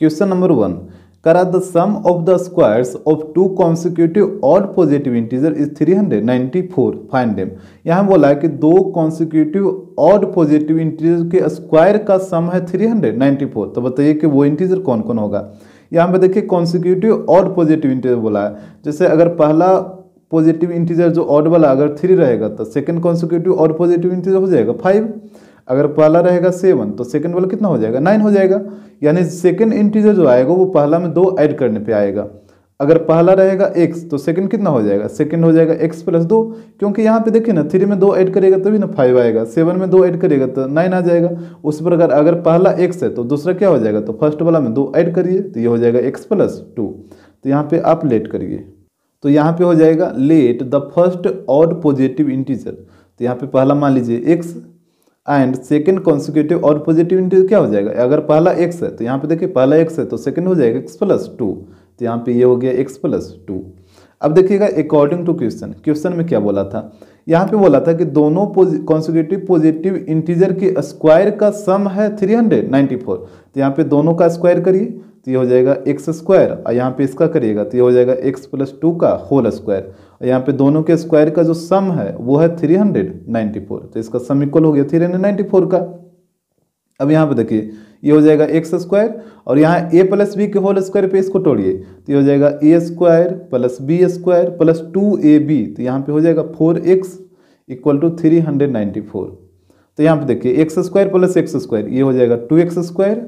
Question number one करा the sum of the squares of two consecutive और positive integer is three hundred ninety four find them यहाँ बोला है कि दो कॉन्सिक्यूटिव और पॉजिटिव इंटीजर के स्क्वायर का सम है 394 तो बताइए कि वो इंटीजर कौन कौन होगा? यहाँ पे देखिए कॉन्सिक्यूटिव और पॉजिटिव इंटीजर बोला है। जैसे अगर पहला पॉजिटिव इंटीजर जो ऑड वाला, अगर थ्री रहेगा तो second consecutive odd positive integer हो जाएगा फाइव अगर पहला रहेगा सेवन तो सेकंड वाला कितना हो जाएगा? नाइन हो जाएगा। यानी सेकंड इंटीजर जो आएगा, वो पहला में दो ऐड करने पे आएगा। अगर पहला रहेगा एक्स तो सेकंड कितना हो जाएगा? सेकंड हो जाएगा एक्स प्लस दो, क्योंकि यहाँ पे देखिए ना थ्री में दो ऐड करेगा तभी ना फाइव आएगा। सेवन में दो ऐड करेगा तो नाइन आ जाएगा। उस प्रकार अगर पहला एक्स है तो दूसरा क्या हो जाएगा? तो फ़र्स्ट वाला में दो ऐड करिए तो ये हो जाएगा एक्स प्लस टू तो यहाँ पे आप लेट करिए। तो यहाँ पे हो जाएगा let the first odd positive integer तो यहाँ पे पहला मान लीजिए x and second consecutive odd positive integer क्या हो जाएगा? अगर पहला एक्स है तो यहाँ पे देखिए पहला एक्स है तो सेकेंड हो जाएगा एक्स प्लस टू तो यहाँ पे ये हो गया एक्स प्लस टू अब देखिएगा अकॉर्डिंग टू क्वेश्चन क्वेश्चन में क्या बोला था? यहाँ पे बोला था कि दोनों कॉन्सिक्यूटिव पॉजिटिव इंटीजर के स्क्वायर का सम है 394 तो यहाँ पे दोनों का स्क्वायर करिए तो ये हो जाएगा एक्स स्क्वायर और यहाँ पे इसका करिएगा तो ये हो जाएगा एक्स प्लस टू का होल स्क्वायर और यहाँ पे दोनों के स्क्वायर का जो सम है, वो है 394 तो इसका सम इक्वल हो गया 394 का. अब यहाँ पे देखिए ये हो जाएगा एक्स स्क्वायर और यहाँ ए प्लस बी के होल स्क्वायर पे इसको तोड़िए। तो ये हो जाएगा a square plus b square plus two a b तो यहाँ पे हो जाएगा four x equal to three hundred ninety four तो यहाँ पे देखिए x square plus x square ये हो जाएगा two x square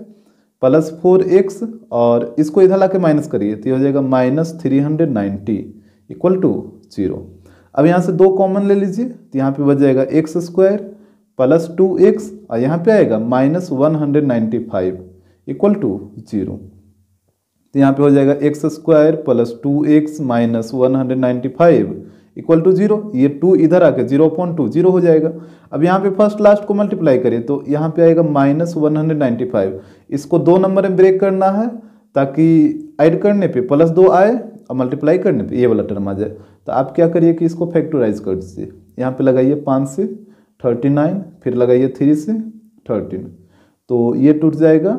plus four x और इसको इधर ला के माइनस करिए तो ये हो जाएगा minus three hundred ninety equal to zero अब यहाँ से दो कॉमन ले लीजिए तो यहाँ पे बच जाएगा x square plus two x और यहाँ पे आएगा, minus one hundred ninety five equal to zero. तो यहाँ पे हो जाएगा x square plus two x minus one hundred ninety five equal to zero. ये टू इधर आके ज़ीरो पॉइंट टू ज़ीरो हो जाएगा। अब यहाँ पे फ़र्स्ट लास्ट को मल्टीप्लाई करिए तो यहाँ पे आएगा minus one hundred ninety five. इसको दो नंबर में ब्रेक करना है ताकि ऐड करने पे प्लस दो आए और मल्टीप्लाई करने पे ये वाला टर्म आ जाए। तो आप क्या करिए कि इसको फैक्टराइज कर दीजिए। यहाँ पे लगाइए पाँच से थर्टी नाइन, फिर लगाइए थ्री से थर्टीन। तो ये टूट जाएगा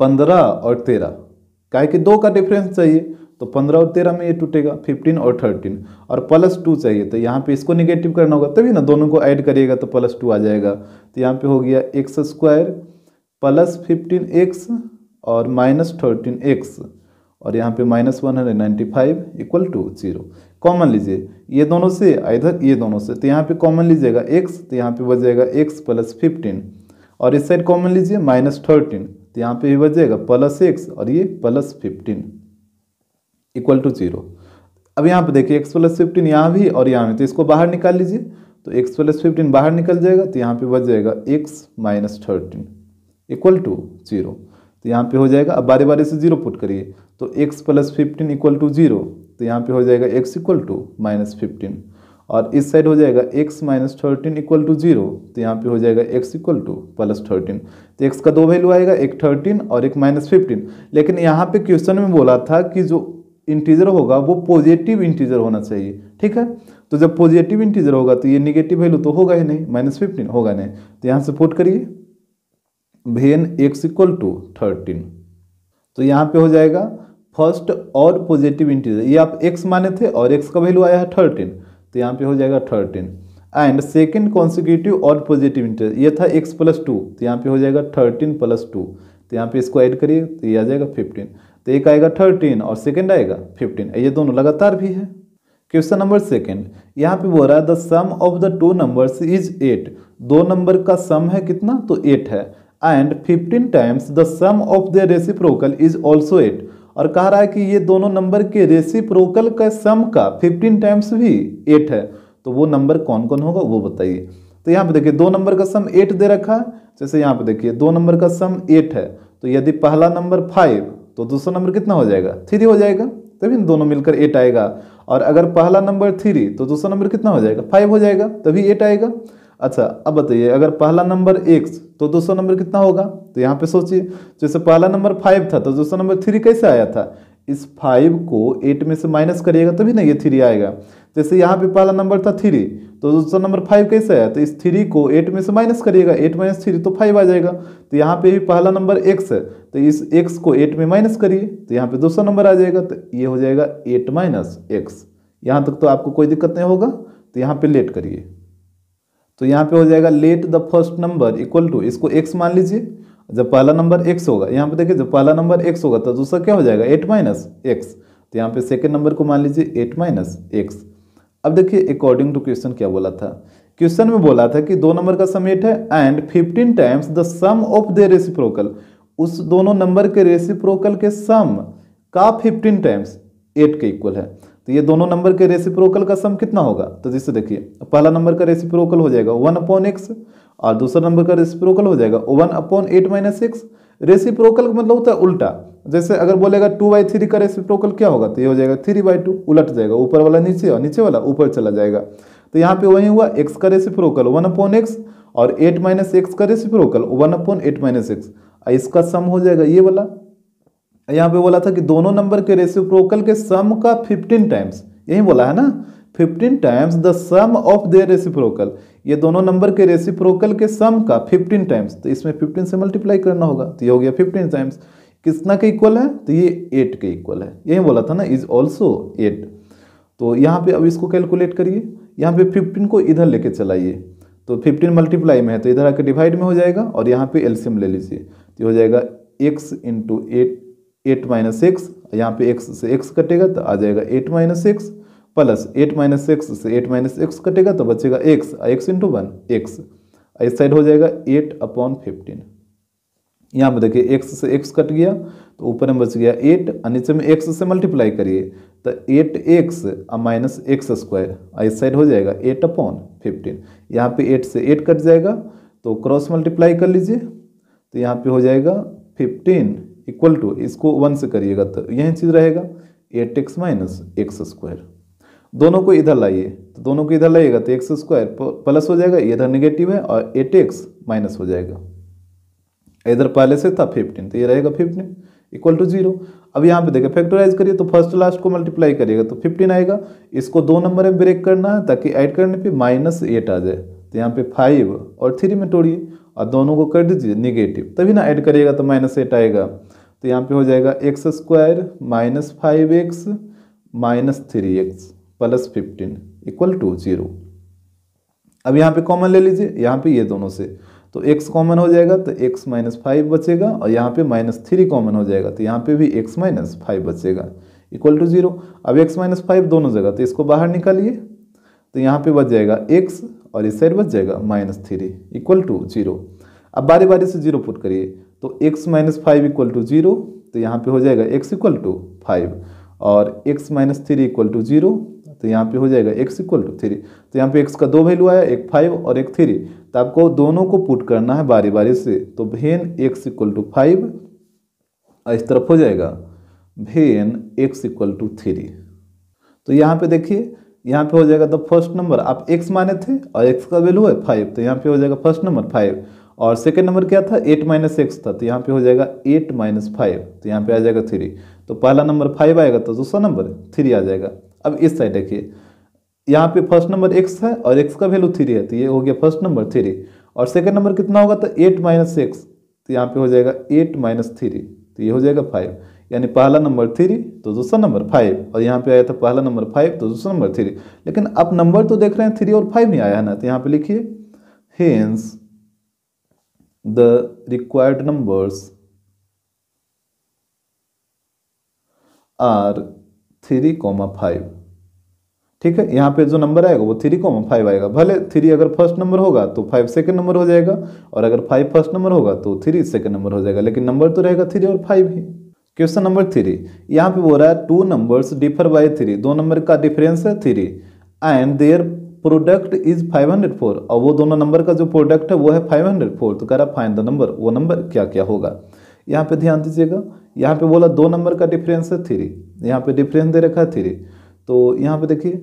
पंद्रह और तेरह। काहे कि दो का डिफरेंस चाहिए तो पंद्रह और तेरह में ये टूटेगा फिफ्टीन और थर्टीन और प्लस टू चाहिए तो यहाँ पे इसको निगेटिव करना होगा, तभी ना दोनों को ऐड करिएगा तो प्लस टू आ जाएगा। तो यहाँ पे हो गया x square plus fifteen x और माइनस थर्टीन एक्स और यहाँ पे minus one hundred ninety five equal to zero common लीजिए, ये दोनों से इधर, ये दोनों से तो यहाँ पे कॉमन लीजिएगा एक्स तो यहाँ पे बच जाएगा एक्स प्लस फिफ्टीन और इस साइड कॉमन लीजिए माइनस थर्टीन तो यहाँ पे भी बच जाएगा प्लस एक्स और ये plus fifteen equal to zero अब यहाँ पे देखिए एक्स प्लस फिफ्टीन यहाँ भी और यहाँ भी तो इसको बाहर निकाल लीजिए तो एक्स प्लस फिफ्टीन बाहर निकल जाएगा तो यहाँ पे बच जाएगा x minus thirteen equal to zero तो यहाँ पे हो जाएगा, अब बारी बारी से ज़ीरो पुट करिए। तो x plus fifteen equal to zero तो यहाँ पे हो जाएगा x equal to minus fifteen और इस साइड हो जाएगा x minus thirteen equal to zero तो यहाँ पे हो जाएगा x equal to plus thirteen तो एक्स का दो वैल्यू आएगा, एक थर्टीन और एक माइनस फिफ्टीन लेकिन यहाँ पे क्वेश्चन में बोला था कि जो इंटीजर होगा, वो पॉजिटिव इंटीजर होना चाहिए, ठीक है? तो जब पॉजिटिव इंटीजर होगा तो ये निगेटिव वैल्यू तो होगा ही नहीं माइनस फिफ्टीन होगा नहीं. तो यहाँ से पुट करिए भेन एक्स इक्वल टू थर्टीन तो यहाँ पे हो जाएगा फ़र्स्ट और पॉजिटिव इंटीजर ये आप एक्स माने थे और एक्स का वैल्यू आया है थर्टीन तो यहाँ पे हो जाएगा thirteen and second consecutive odd positive integer ये था एक्स प्लस टू तो यहाँ पे हो जाएगा थर्टीन प्लस टू तो यहाँ पे इसको ऐड करिए तो ये आ जाएगा फिफ्टीन तो एक आएगा थर्टीन और सेकेंड आएगा फिफ्टीन ये दोनों लगातार भी है. क्वेश्चन नंबर सेकेंड यहाँ पे बोल रहा है the sum of the two numbers is eight दो नंबर का सम है कितना? तो एट है. And fifteen times the sum of the reciprocal is also eight और कह रहा है कि ये दोनों नंबर के रेसिप्रोकल का सम का 15 टाइम्स भी एट है। तो वो नंबर कौन कौन होगा? वो बताइए। तो यहाँ पे देखिए, दो नंबर का सम एट दे रखा। है जैसे यहाँ पे देखिए, दो नंबर का सम एट है। तो यदि पहला नंबर फाइव तो दूसरा नंबर कितना हो जाएगा? थ्री हो जाएगा। तभी दोनों मिलकर एट आएगा। और अगर पहला नंबर थ्री तो दूसरा नंबर कितना हो जाएगा? फाइव हो जाएगा। तभी एट आएगा। अच्छा अब बताइए, अगर पहला नंबर एक्स तो दूसरा नंबर कितना होगा? तो यहाँ पे सोचिए, जैसे पहला नंबर फाइव था तो दूसरा नंबर थ्री कैसे आया था? इस फाइव को एट में से माइनस करिएगा, तभी ना ये थ्री आएगा। जैसे यहाँ पे पहला नंबर था थ्री तो दूसरा नंबर फाइव कैसे आया? तो इस थ्री को एट में से माइनस करिएगा एट माइनस थ्री तो फाइव आ जाएगा। तो यहाँ पे भी पहला नंबर एक्स है तो इस एक्स को एट में माइनस करिए तो यहाँ पे दूसरा नंबर आ जाएगा तो ये हो जाएगा एट माइनस एक्स यहाँ तक तो आपको कोई दिक्कत नहीं होगा तो यहाँ पे लेट करिए। तो यहाँ पे हो जाएगा let the first number equal to इसको एक्स मान लीजिए। जब पहला नंबर एक्स होगा, यहाँ पे देखिए जब पहला नंबर एक्स होगा तो दूसरा क्या हो जाएगा? एट माइनस एक्स तो यहाँ पे सेकेंड नंबर को मान लीजिए एट माइनस एक्स अब देखिए अकॉर्डिंग टू क्वेश्चन क्या बोला था? क्वेश्चन में बोला था कि दो नंबर का सम एट है and fifteen times the sum of the reciprocal उस दोनों नंबर के रेसिप्रोकल के सम का फिफ्टीन टाइम्स एट के इक्वल है। तो ये दोनों नंबर के रेसिप्रोकल का सम कितना होगा? तो जिससे देखिए, पहला नंबर का रेसिप्रोकल हो जाएगा वन अपॉन एक्स और दूसरा नंबर का रेसिप्रोकल हो जाएगा one upon eight minus x reciprocal का मतलब होता है उल्टा। जैसे अगर बोलेगा टू बाई थ्री का रेसिप्रोकल क्या होगा? तो ये हो जाएगा थ्री बाई टू उलट जाएगा। ऊपर वाला नीचे और नीचे वाला ऊपर चला जाएगा। तो यहाँ पे वही हुआ एक्स का रेसिप्रोकल वन अपॉन एक्स और एट माइनस एक्स का reciprocal one upon eight minus x इसका सम हो जाएगा ये वाला यहाँ पे बोला था कि दोनों नंबर के रेसिप्रोकल के सम का फिफ्टीन टाइम्स यही बोला है ना? Fifteen times the sum of their reciprocal ये दोनों नंबर के रेसिप्रोकल के सम का फिफ्टीन टाइम्स तो इसमें फिफ्टीन से मल्टीप्लाई करना होगा। तो ये हो गया फिफ्टीन टाइम्स कितना के इक्वल है? तो ये एट के इक्वल है। यही बोला था ना इज़ ऑल्सो एट तो यहाँ पे अब इसको कैलकुलेट करिए। यहाँ पे फिफ्टीन को इधर लेके चलाइए। तो फिफ्टीन मल्टीप्लाई में है तो इधर आके डिवाइड में हो जाएगा और यहाँ पे एल्सियम ले लीजिए। तो हो जाएगा x into eight eight minus x यहाँ पे एक्स से एक्स कटेगा तो आ जाएगा eight minus x plus eight minus x से एट माइनस एक्स कटेगा तो बचेगा x x into one, x. इस साइड हो जाएगा एट अपॉन फिफ्टीन। यहाँ पे देखिए एक्स से एक्स कट गया तो ऊपर में बच गया एट और नीचे में एक्स से मल्टीप्लाई करिए तो एट एक्स और माइनस एक्स स्क्वायर इस साइड हो जाएगा एट अपॉन फिफ्टीन। यहाँ पे एट से एट कट जाएगा तो क्रॉस मल्टीप्लाई कर लीजिए तो यहाँ पे हो जाएगा फिफ्टीन इक्वल टू, इसको वन से करिएगा तो यही चीज़ रहेगा eight x minus x square. दोनों को इधर लाइए तो दोनों को इधर लाइएगा तो एक्स स्क्वायर प्लस हो जाएगा इधर निगेटिव है और एट एक्स माइनस हो जाएगा। इधर पहले से था फिफ्टीन तो ये रहेगा फिफ्टीन, इक्वल टू ज़ीरो। अब यहाँ पे देखिए, फैक्टराइज करिए तो फ़र्स्ट लास्ट को मल्टीप्लाई करिएगा तो फिफ्टीन आएगा। इसको दो नंबर में ब्रेक करना है ताकि ऐड करने पे माइनस एट आ जाए। तो यहाँ पे फाइव और थ्री में तोड़िए और दोनों को कर दीजिए निगेटिव, तभी ना ऐड करिएगा तो माइनस एट आएगा। तो यहाँ पे हो जाएगा x square minus five x minus three x plus fifteen equal to zero अब यहाँ पे कॉमन ले लीजिए, यहाँ पे ये दोनों से। तो x कॉमन हो जाएगा तो x माइनस फाइव बचेगा और यहाँ पे माइनस थ्री कॉमन हो जाएगा तो यहाँ पे भी x माइनस फाइव बचेगा इक्वल टू ज़ीरो अब x माइनस फाइव दोनों जगह तो इसको बाहर निकालिए तो यहाँ पे बच जाएगा x और इस साइड बच जाएगा minus three equal to zero अब बारी बारी से ज़ीरो पुट करिए। तो x minus five equal to zero तो यहाँ पे हो जाएगा x इक्वल टू फाइव और x minus three equal to zero तो यहाँ पे हो जाएगा x इक्वल टू थ्री तो यहाँ पे x का दो वैल्यू आया, एक फाइव और एक थ्री तो आपको दोनों को पुट करना है बारी बारी से तो भेन x इक्वल टू फाइव और इस तरफ़ हो जाएगा, भेन x इक्वल टू थ्री तो यहाँ पे देखिए, यहाँ पे हो जाएगा द फ़र्स्ट नंबर आप x माने थे और x का वैल्यू है फाइव तो यहाँ पे हो जाएगा फ़र्स्ट नंबर फाइव और सेकेंड नंबर क्या था? एट माइनस एक्स था तो यहाँ पे हो जाएगा एट माइनस फाइव तो यहाँ पे आ जाएगा थ्री तो पहला नंबर फाइव आएगा तो दूसरा नंबर थ्री आ जाएगा। अब इस साइड देखिए, यहाँ पे फ़र्स्ट नंबर एक्स है और एक्स का वैल्यू थ्री है तो ये हो गया फ़र्स्ट नंबर थ्री और सेकेंड नंबर कितना होगा? तो एट माइनस एक्स तो यहाँ पे हो जाएगा एट माइनस थ्री तो ये हो जाएगा फाइव यानी पहला नंबर थ्री तो दूसरा नंबर फाइव और यहाँ पे आया था पहला नंबर फाइव तो दूसरा नंबर थ्री लेकिन अब नंबर तो देख रहे हैं थ्री और फाइव ही आया है ना तो यहाँ पे लिखिए. Hence the required numbers are three comma five ठीक है? यहाँ पे जो नंबर आएगा वो थ्री कॉमा फाइव आएगा। भले थ्री अगर फ़र्स्ट नंबर होगा तो फाइव सेकंड नंबर हो जाएगा और अगर फाइव फ़र्स्ट नंबर होगा तो थ्री सेकंड नंबर हो जाएगा। लेकिन नंबर तो रहेगा थ्री और फाइव ही। क्वेश्चन नंबर थ्री यहाँ पे बोल रहा है two numbers differ by three दो नंबर का डिफरेंस है three and their product is five hundred four और वो दोनों नंबर का जो प्रोडक्ट है, वो है फाइव हंड्रेड फोर तो कह रहा फाइंड द नंबर वो नंबर क्या क्या होगा? यहाँ पे ध्यान दीजिएगा। यहाँ पे बोला दो नंबर का डिफरेंस है थ्री यहाँ पे डिफरेंस दे रखा है थ्री तो यहाँ पे देखिए,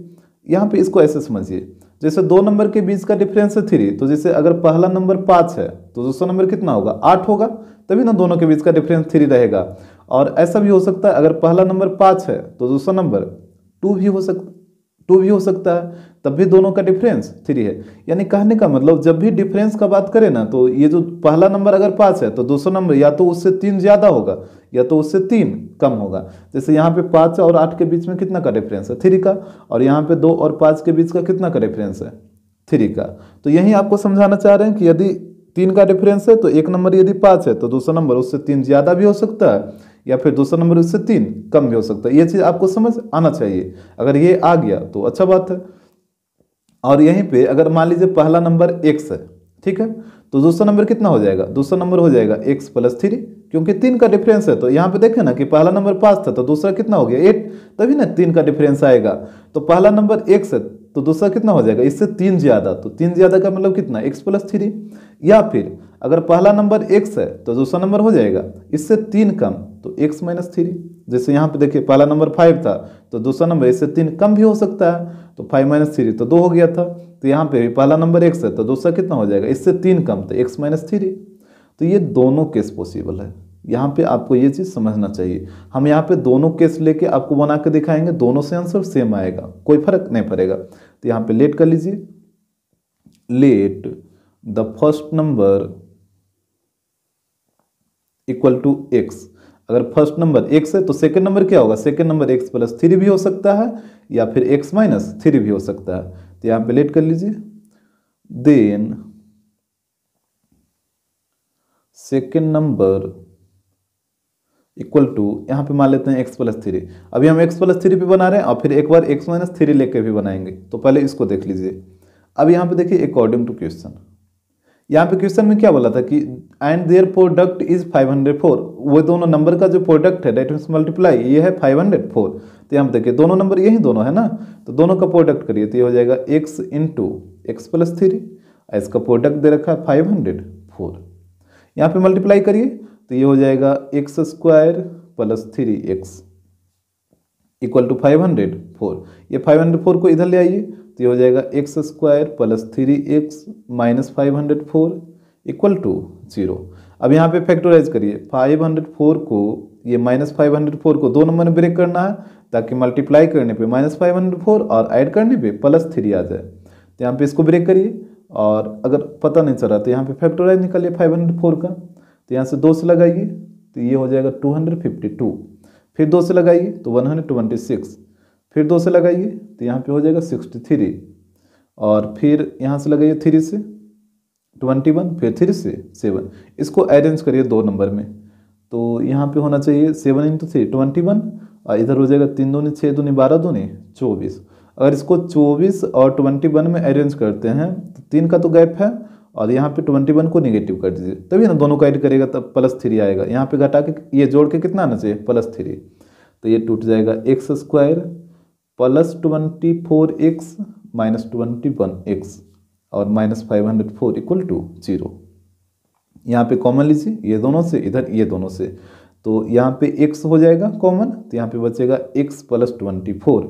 यहाँ पे इसको ऐसे समझिए। जैसे दो नंबर के बीच का डिफरेंस है थ्री तो जैसे अगर पहला नंबर पाँच है तो दूसरा नंबर कितना होगा? आठ होगा। तभी ना दोनों के बीच का डिफरेंस थ्री रहेगा। और ऐसा भी हो सकता है, अगर पहला नंबर पाँच है तो दूसरा नंबर टू भी हो सकता टू भी हो सकता है। तब भी दोनों का डिफरेंस थ्री है। यानी कहने का मतलब जब भी डिफरेंस का बात करें ना तो ये जो पहला नंबर अगर पाँच है तो दूसरा नंबर या तो उससे तीन ज़्यादा होगा, या तो उससे तीन कम होगा। जैसे यहाँ पे पाँच और आठ के बीच में कितना का डिफरेंस है? थ्री का। और यहाँ पे दो और पाँच के बीच का कितना का डिफरेंस है? थ्री का। तो यही आपको समझाना चाह रहे हैं कि यदि तीन का डिफरेंस है तो एक नंबर यदि पाँच है तो दूसरा नंबर उससे तीन ज़्यादा भी हो सकता है, या फिर दूसरा नंबर उससे तीन कम भी हो सकता है। ये चीज़ आपको समझ आना चाहिए। अगर ये आ गया तो अच्छा बात है। और यहीं पे अगर मान लीजिए पहला नंबर एक्स है, ठीक है? तो दूसरा नंबर कितना हो जाएगा? दूसरा नंबर हो जाएगा एक्स प्लस थ्री क्योंकि तीन का डिफरेंस है। तो यहाँ पे देखें ना कि पहला नंबर पाँच था तो दूसरा कितना हो गया? एट तभी ना तीन का डिफरेंस आएगा। तो पहला नंबर एक्स है तो दूसरा कितना हो जाएगा? इससे तीन ज़्यादा। तो तीन ज़्यादा का मतलब कितना? एक्स प्लस थ्री या फिर अगर पहला नंबर एक्स है तो दूसरा नंबर हो जाएगा। इससे तीन कम तो एक्स माइनस थ्री जैसे यहाँ पे देखिए, पहला नंबर फाइव था तो दूसरा नंबर, इससे तीन कम भी हो सकता है। तो फाइव माइनस थ्री तो दो हो गया था। तो यहाँ पे भी पहला नंबर एक्स है तो दूसरा कितना हो जाएगा? इससे तीन कम तो एक्स माइनस थ्री तो ये दोनों केस पॉसिबल है। यहाँ पे आपको ये चीज़ समझना चाहिए। हम यहाँ पे दोनों केस लेके आपको बना के दिखाएँगे, दोनों से आंसर सेम आएगा, कोई फ़र्क नहीं पड़ेगा। तो यहाँ पे लेट कर लीजिए। Let the first number equal to x अगर फ़र्स्ट नंबर एक्स है तो सेकंड नंबर क्या होगा? Second number x plus three भी हो सकता है, या फिर एक्स माइनस थ्री भी हो सकता है। तो यहाँ पे लेट कर लीजिए। Then second number equal to यहाँ पे मान लेते हैं एक्स प्लस थ्री अभी हम एक्स प्लस थ्री भी बना रहे हैं, और फिर एक बार एक्स माइनस थ्री लेके भी बनाएँगे। तो पहले इसको देख लीजिए। अब यहाँ पे देखिए अकॉर्डिंग टू क्वेश्चन यहाँ पे क्वेश्चन में क्या बोला था कि एंड देयर प्रोडक्ट इज़ 504 वो दोनों नंबर का जो प्रोडक्ट है डेट मीन्स मल्टीप्लाई ये है 504 तो यहाँ देखिए, दोनों नंबर यही दोनों है ना? तो दोनों का प्रोडक्ट करिए तो ये हो जाएगा x into x plus three इसका प्रोडक्ट दे रखा है फाइव हंड्रेड फोर यहाँ पे मल्टीप्लाई करिए तो ये हो जाएगा x square plus three x equal to five hundred four ये फाइव हंड्रेड फोर को इधर ले आइए ये हो जाएगा x square plus three x minus five hundred four equal to zero. अब यहाँ पे फैक्टराइज करिए, फाइव हंड्रेड फोर को, ये माइनस फाइव हंड्रेड फोर को दो नंबर में ब्रेक करना है, ताकि मल्टीप्लाई करने पे माइनस फाइव हंड्रेड फोर और ऐड करने पे प्लस थ्री आ जाए। तो यहाँ पे इसको ब्रेक करिए, और अगर पता नहीं चल रहा तो यहाँ पे फैक्टराइज निकालिए फाइव हंड्रेड फोर का। तो यहाँ से दो से लगाइए तो ये हो जाएगा टू हंड्रेड फिफ्टी टू। फिर दो से लगाइए तो वन हंड्रेड ट्वेंटी सिक्स। फिर दो से लगाइए तो यहाँ पे हो जाएगा सिक्सटी थ्री और फिर यहाँ से लगाइए थ्री से ट्वेंटी वन फिर थ्री से सेवन इसको अरेंज करिए दो नंबर में। तो यहाँ पे होना चाहिए seven into three twenty one और इधर हो जाएगा तीन दूनी छः दूनी, बारह दूनी, चौबीस। अगर इसको चौबीस और ट्वेंटी वन में अरेंज करते हैं तो तीन का तो गैप है। और यहाँ पे ट्वेंटी वन को निगेटिव कर दीजिए। तभी ना दोनों को ऐड करेगा, तब प्लस थ्री आएगा। यहाँ पे घटा के ये जोड़ के कितना आना चाहिए? प्लस थ्री तो ये टूट जाएगा x square plus twenty four x minus twenty one x और minus five hundred four equal to zero. यहाँ पे कॉमन लीजिए, ये दोनों से, इधर ये दोनों से। तो यहाँ पे x हो जाएगा कॉमन तो यहाँ पे बचेगा x प्लस ट्वेंटी फोर।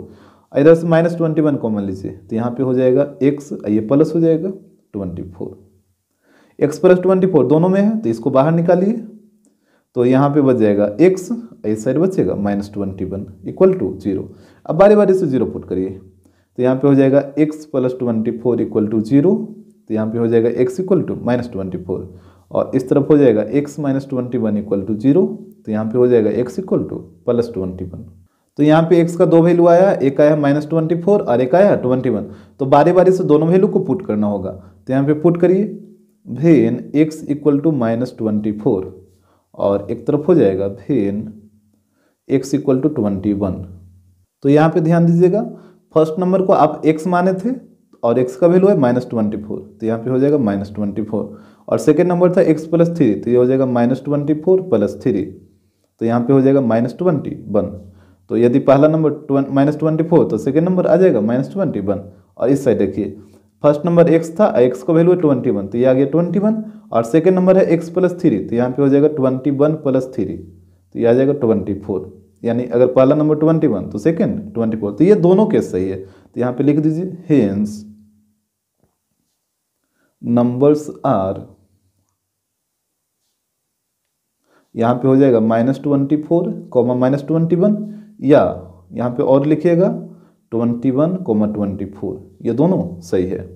इधर से माइनस ट्वेंटी वन कॉमन लीजिए तो यहाँ पे हो जाएगा x ये प्लस हो जाएगा twenty four. X plus twenty four दोनों में है तो इसको बाहर निकालिए। तो यहाँ पे बच जाएगा x, इस साइड बचेगा minus twenty one equal to zero अब बारी बारी से ज़ीरो पुट करिए। तो यहाँ पे हो जाएगा x plus twenty four equal to zero तो यहाँ पे हो जाएगा x equal to minus twenty four और इस तरफ़ हो जाएगा x minus twenty one equal to zero तो यहाँ पे हो जाएगा x equal to plus twenty one तो यहाँ पे x का दो वैल्यू आया, एक आया माइनस ट्वेंटी फोर और एक आया ट्वेंटी वन तो बारी बारी से दोनों वैल्यू को पुट करना होगा। तो यहाँ पे पुट करिए। When x equal to minus twenty four और एक तरफ़ हो जाएगा when x equal to twenty one तो यहाँ पे ध्यान दीजिएगा फ़र्स्ट नंबर को आप x माने थे और एक्स का वैल्यू है माइनस ट्वेंटी फोर तो यहाँ पे हो जाएगा माइनस ट्वेंटी फोर और सेकेंड नंबर था एक्स प्लस थ्री तो ये हो जाएगा minus twenty four plus three तो यहाँ पे हो जाएगा माइनस ट्वेंटी वन तो यदि पहला नंबर माइनस ट्वेंटी फोर तो सेकेंड नंबर आ जाएगा माइनस ट्वेंटी वन और इस साइड देखिए फ़र्स्ट नंबर एक्स था एक्स का वैल्यू है ट्वेंटी वन तो ये आ गया ट्वेंटी वन और सेकेंड नंबर है एक्स प्लस थ्री तो यहाँ पे हो जाएगा ट्वेंटी वन प्लस थ्री तो ये आ जाएगा ट्वेंटी फोर यानी अगर पहला नंबर ट्वेंटी वन तो सेकेंड ट्वेंटी फोर तो ये दोनों केस सही है तो यहाँ पे लिख दीजिए हेंस नंबर्स आर यहाँ पे हो जाएगा minus twenty four comma minus twenty one या यहाँ पे और लिखिएगा twenty one comma twenty four ये दोनों सही है।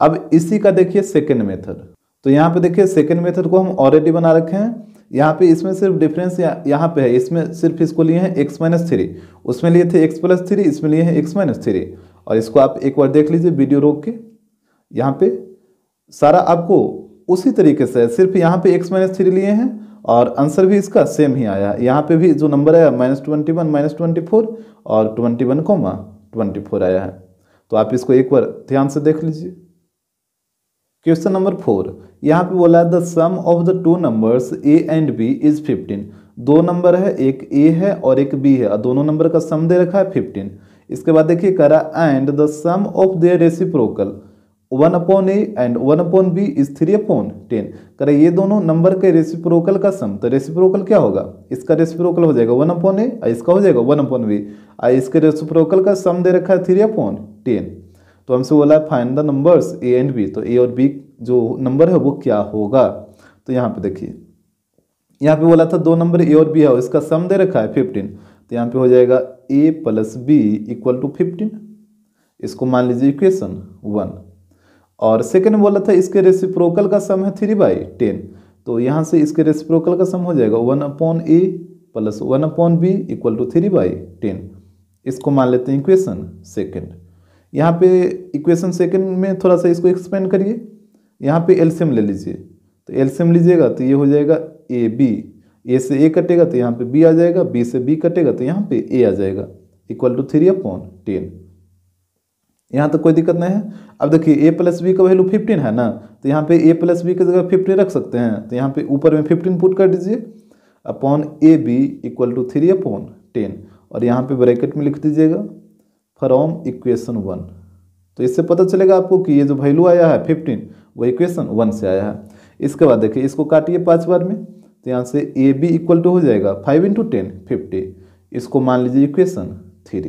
अब इसी का देखिए सेकेंड मेथड तो यहाँ पे देखिए सेकेंड मेथड को हम ऑलरेडी बना रखे हैं। यहाँ पे इसमें सिर्फ़ डिफरेंस यहाँ पे है। इसमें सिर्फ़ इसको लिए हैं एक्स माइनस थ्री उसमें लिए थे एक्स प्लस थ्री इसमें लिए हैं एक्स माइनस थ्री और इसको आप एक बार देख लीजिए वीडियो रोक के। यहाँ पे सारा आपको उसी तरीके से सिर्फ़ यहाँ पे एक्स माइनस थ्री लिए हैं और आंसर भी इसका सेम ही आया। यहाँ पे भी जो नंबर आया minus twenty one minus twenty four और twenty one comma twenty four आया है। तो आप इसको एक बार ध्यान से देख लीजिए। क्वेश्चन नंबर फोर यहाँ पे बोला है the sum of the two numbers a and b is fifteen दो नंबर है, एक ए है और एक बी है। और दोनों नंबर का सम दे रखा है फिफ्टीन इसके बाद देखिए, करा and the sum of their reciprocal one upon a and one upon b is three upon ten. करें ये दोनों नंबर के रेसिप्रोकल का सम तो रेसिप्रोकल क्या होगा? इसका रेसिप्रोकल हो जाएगा वन अपॉन ए इसका हो जाएगा वन अपॉन बी। और इसके रेसिप्रोकल का सम दे रखा है थ्री अपॉन टेन। तो हमसे बोला है find the numbers a and b तो ए और बी जो नंबर है वो क्या होगा? तो यहाँ पे देखिए, यहाँ पे बोला था दो नंबर ए और बी है इसका सम दे रखा है फिफ्टीन तो यहाँ पे हो जाएगा a plus b equal to fifteen इसको मान लीजिए इक्वेशन वन और सेकेंड बोला था, इसके रेसिप्रोकल का सम है थ्री बाई टेन तो यहाँ से इसके रेसिप्रोकल का सम हो जाएगा one upon a plus one upon b equal to three by ten इसको मान लेते हैं इक्वेशन सेकेंड यहाँ पे इक्वेशन सेकेंड में थोड़ा सा इसको एक्सपेंड करिए। यहाँ पे एल्सियम ले लीजिए। तो एल्सियम लीजिएगा तो ये हो जाएगा ए बी ए से ए कटेगा तो यहाँ पे बी आ जाएगा। बी से बी कटेगा तो यहाँ पे ए आ जाएगा। Equal to three upon ten यहाँ तो कोई दिक्कत नहीं है। अब देखिए ए प्लस बी का वैल्यू फिफ्टीन है ना तो यहाँ पे ए प्लस बी की जगह फिफ्टीन रख सकते हैं। तो यहाँ पे ऊपर में फिफ्टीन पुट कर दीजिए। Upon a b equal to three upon ten और यहाँ पे ब्रैकेट में लिख दीजिएगा फ्रॉम इक्वेशन वन तो इससे पता चलेगा आपको कि ये जो वैल्यू आया है फिफ्टीन वो इक्वेशन वन से आया है। इसके बाद देखिए, इसको काटिए पाँच बार में तो यहाँ से ए बी इक्वल टू हो जाएगा फाइव इंटू टेन फिफ्टी इसको मान लीजिए इक्वेशन थ्री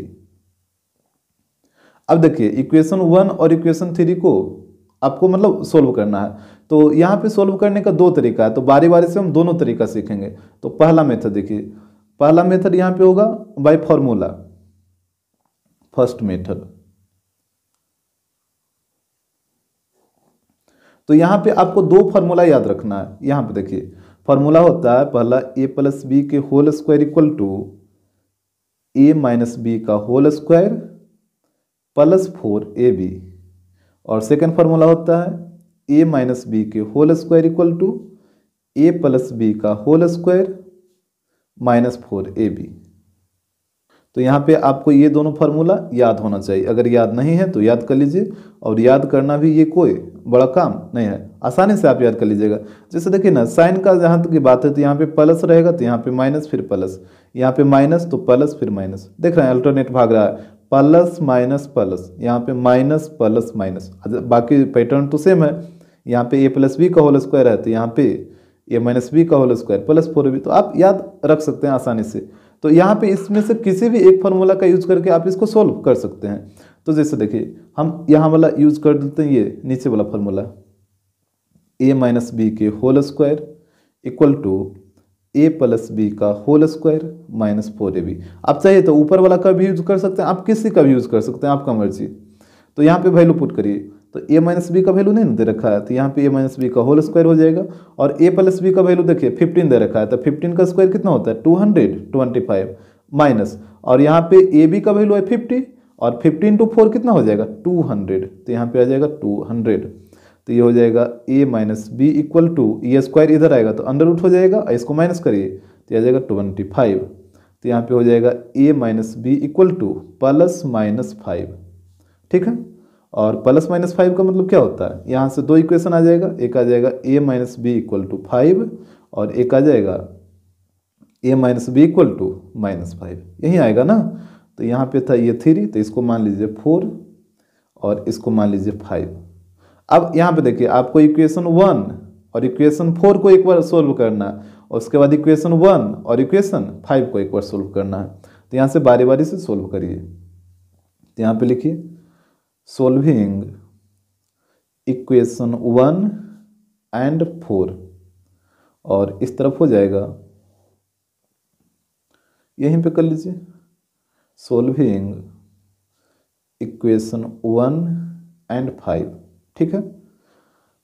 अब देखिए इक्वेशन वन और इक्वेशन थ्री को आपको मतलब सोल्व करना है। तो यहाँ पे सोल्व करने का दो तरीका है तो बारी बारी से हम दोनों तरीका सीखेंगे। तो पहला मेथड देखिए, पहला मेथड यहाँ पे होगा बाय फॉर्मूला फ़र्स्ट मेथड तो यहाँ पे आपको दो फार्मूला याद रखना है। यहाँ पे देखिए फार्मूला होता है पहला ए प्लस बी के whole square equal to a minus b का whole square plus four a b. और सेकेंड फार्मूला होता है ए माइनस बी के whole square equal to a plus b का whole square minus four a b. तो यहाँ पे आपको ये दोनों फार्मूला याद होना चाहिए। अगर याद नहीं है तो याद कर लीजिए। और याद करना भी ये कोई बड़ा काम नहीं है। आसानी से आप याद कर लीजिएगा। जैसे देखिए ना साइन का जहाँ तक की बात है तो यहाँ पे प्लस रहेगा तो यहाँ पे माइनस फिर प्लस यहाँ पे माइनस तो प्लस फिर माइनस देख रहे हैं अल्टरनेट भाग रहा है। प्लस माइनस प्लस यहाँ पे माइनस प्लस माइनस बाकी पैटर्न तो सेम है। यहाँ पे ए प्लस बी का होल स्क्वायर है तो यहाँ पे ए माइनस बी का whole square plus four b तो आप याद रख सकते हैं आसानी से। तो यहाँ पे इसमें से किसी भी एक फार्मूला का यूज़ करके आप इसको सोल्व कर सकते हैं। तो जैसे देखिए, हम यहाँ वाला यूज़ कर देते हैं ये नीचे वाला फार्मूला ए माइनस बी के whole square equal to a plus b का whole square minus four a b आप चाहिए तो ऊपर वाला का भी यूज़ कर सकते हैं? आप किसी का भी यूज़ कर सकते हैं, आपका मर्ज़ी। तो यहाँ पे वैल्यू पुट करिए। तो ए माइनस बी का वैल्यू नहीं दे रखा है तो यहाँ पे ए माइनस बी का होल स्क्वायर हो जाएगा। और ए प्लस बी का वैल्यू देखिए फिफ्टीन दे रखा है तो फिफ्टीन का स्क्वायर कितना होता है? Two hundred twenty five minus और यहाँ पे ए बी का वैल्यू है फिफ्टी और फिफ्टीन टू फोर कितना हो जाएगा? टू हंड्रेड तो यहाँ पे आ जाएगा टू हंड्रेड तो ये हो जाएगा a minus b equal to ये स्क्वायर इधर आएगा तो अंडर रूट हो जाएगा इसको माइनस करिए तो आ जाएगा ट्वेंटी फाइव तो यहाँ पे हो जाएगा a minus b equal to plus minus five ठीक है? और प्लस माइनस फाइव का मतलब क्या होता है? यहाँ से दो इक्वेशन आ जाएगा, एक आ जाएगा a minus b equal to five और एक आ जाएगा a minus b equal to minus five यही आएगा ना? तो यहाँ पे था ये थ्री तो इसको मान लीजिए फोर और इसको मान लीजिए फाइव अब यहाँ पे देखिए, आपको इक्वेशन वन और इक्वेशन फोर को एक बार सोल्व करना है। और उसके बाद इक्वेशन वन और इक्वेशन फाइव को एक बार सोल्व करना है। तो यहाँ से बारी बारी से सोल्व करिए। तो यहाँ पे लिखिए solving equation one and four और इस तरफ़ हो जाएगा। यहीं पे कर लीजिए। Solving equation one and five ठीक है?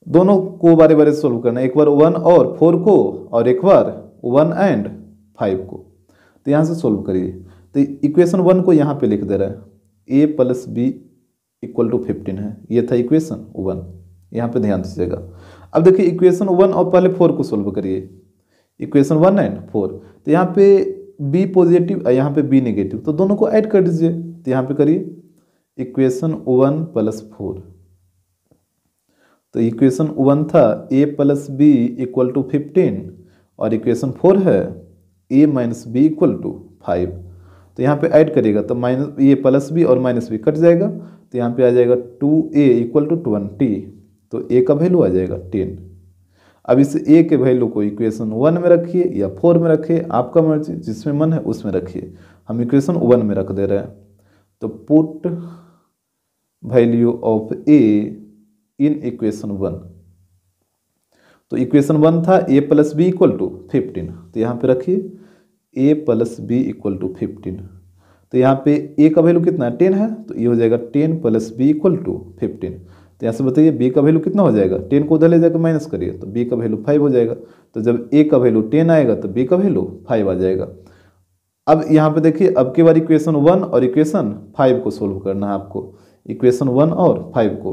दोनों को बारे बारे सोल्व करना एक बार वन और फोर को और एक बार वन एंड फाइव को। तो यहाँ से सोल्व करिए। तो इक्वेशन वन को यहाँ पे लिख दे रहा है। A plus b equal to fifteen है। ये था इक्वेशन वन यहाँ पे ध्यान दीजिएगा। अब देखिए इक्वेशन वन और पहले फोर को सोल्व करिए। इक्वेशन वन एंड फोर तो यहाँ पे बी पॉजिटिव यहाँ पे बी नेगेटिव तो दोनों को ऐड कर दीजिए। तो यहाँ पे करिए। इक्वेशन वन प्लस फोर तो इक्वेशन वन था a plus b equal to fifteen और इक्वेशन फोर है a minus b equal to five तो यहाँ पे ऐड करिएगा तो माइनस ए प्लस बी और माइनस बी कट जाएगा तो यहाँ पे आ जाएगा two a equal to twenty तो ए का वैल्यू आ जाएगा टेन अब इस ए के वैल्यू को इक्वेशन वन में रखिए या फोर में रखिए, आपका मर्ज़ी, जिसमें मन है उसमें रखिए। हम इक्वेशन वन में रख दे रहे हैं। तो put value of a in equation one तो इक्वेशन वन था a plus b equal to fifteen तो यहाँ पे रखिए a plus b equal to fifteen तो यहाँ पे ए का वैल्यू कितना टेन है तो ये हो जाएगा ten plus b equal to fifteen तो यहाँ से बताइए बी का वैल्यू कितना हो जाएगा? टेन को उधर ले जाकर माइनस करिए तो बी का वैल्यू फाइव हो जाएगा. तो जब ए का वैल्यू टेन आएगा तो बी का वैल्यू फाइव आ जाएगा. अब यहाँ पे देखिए, अब की बार इक्वेशन वन और इक्वेशन फाइव को सोल्व करना है आपको. इक्वेशन वन और फाइव को.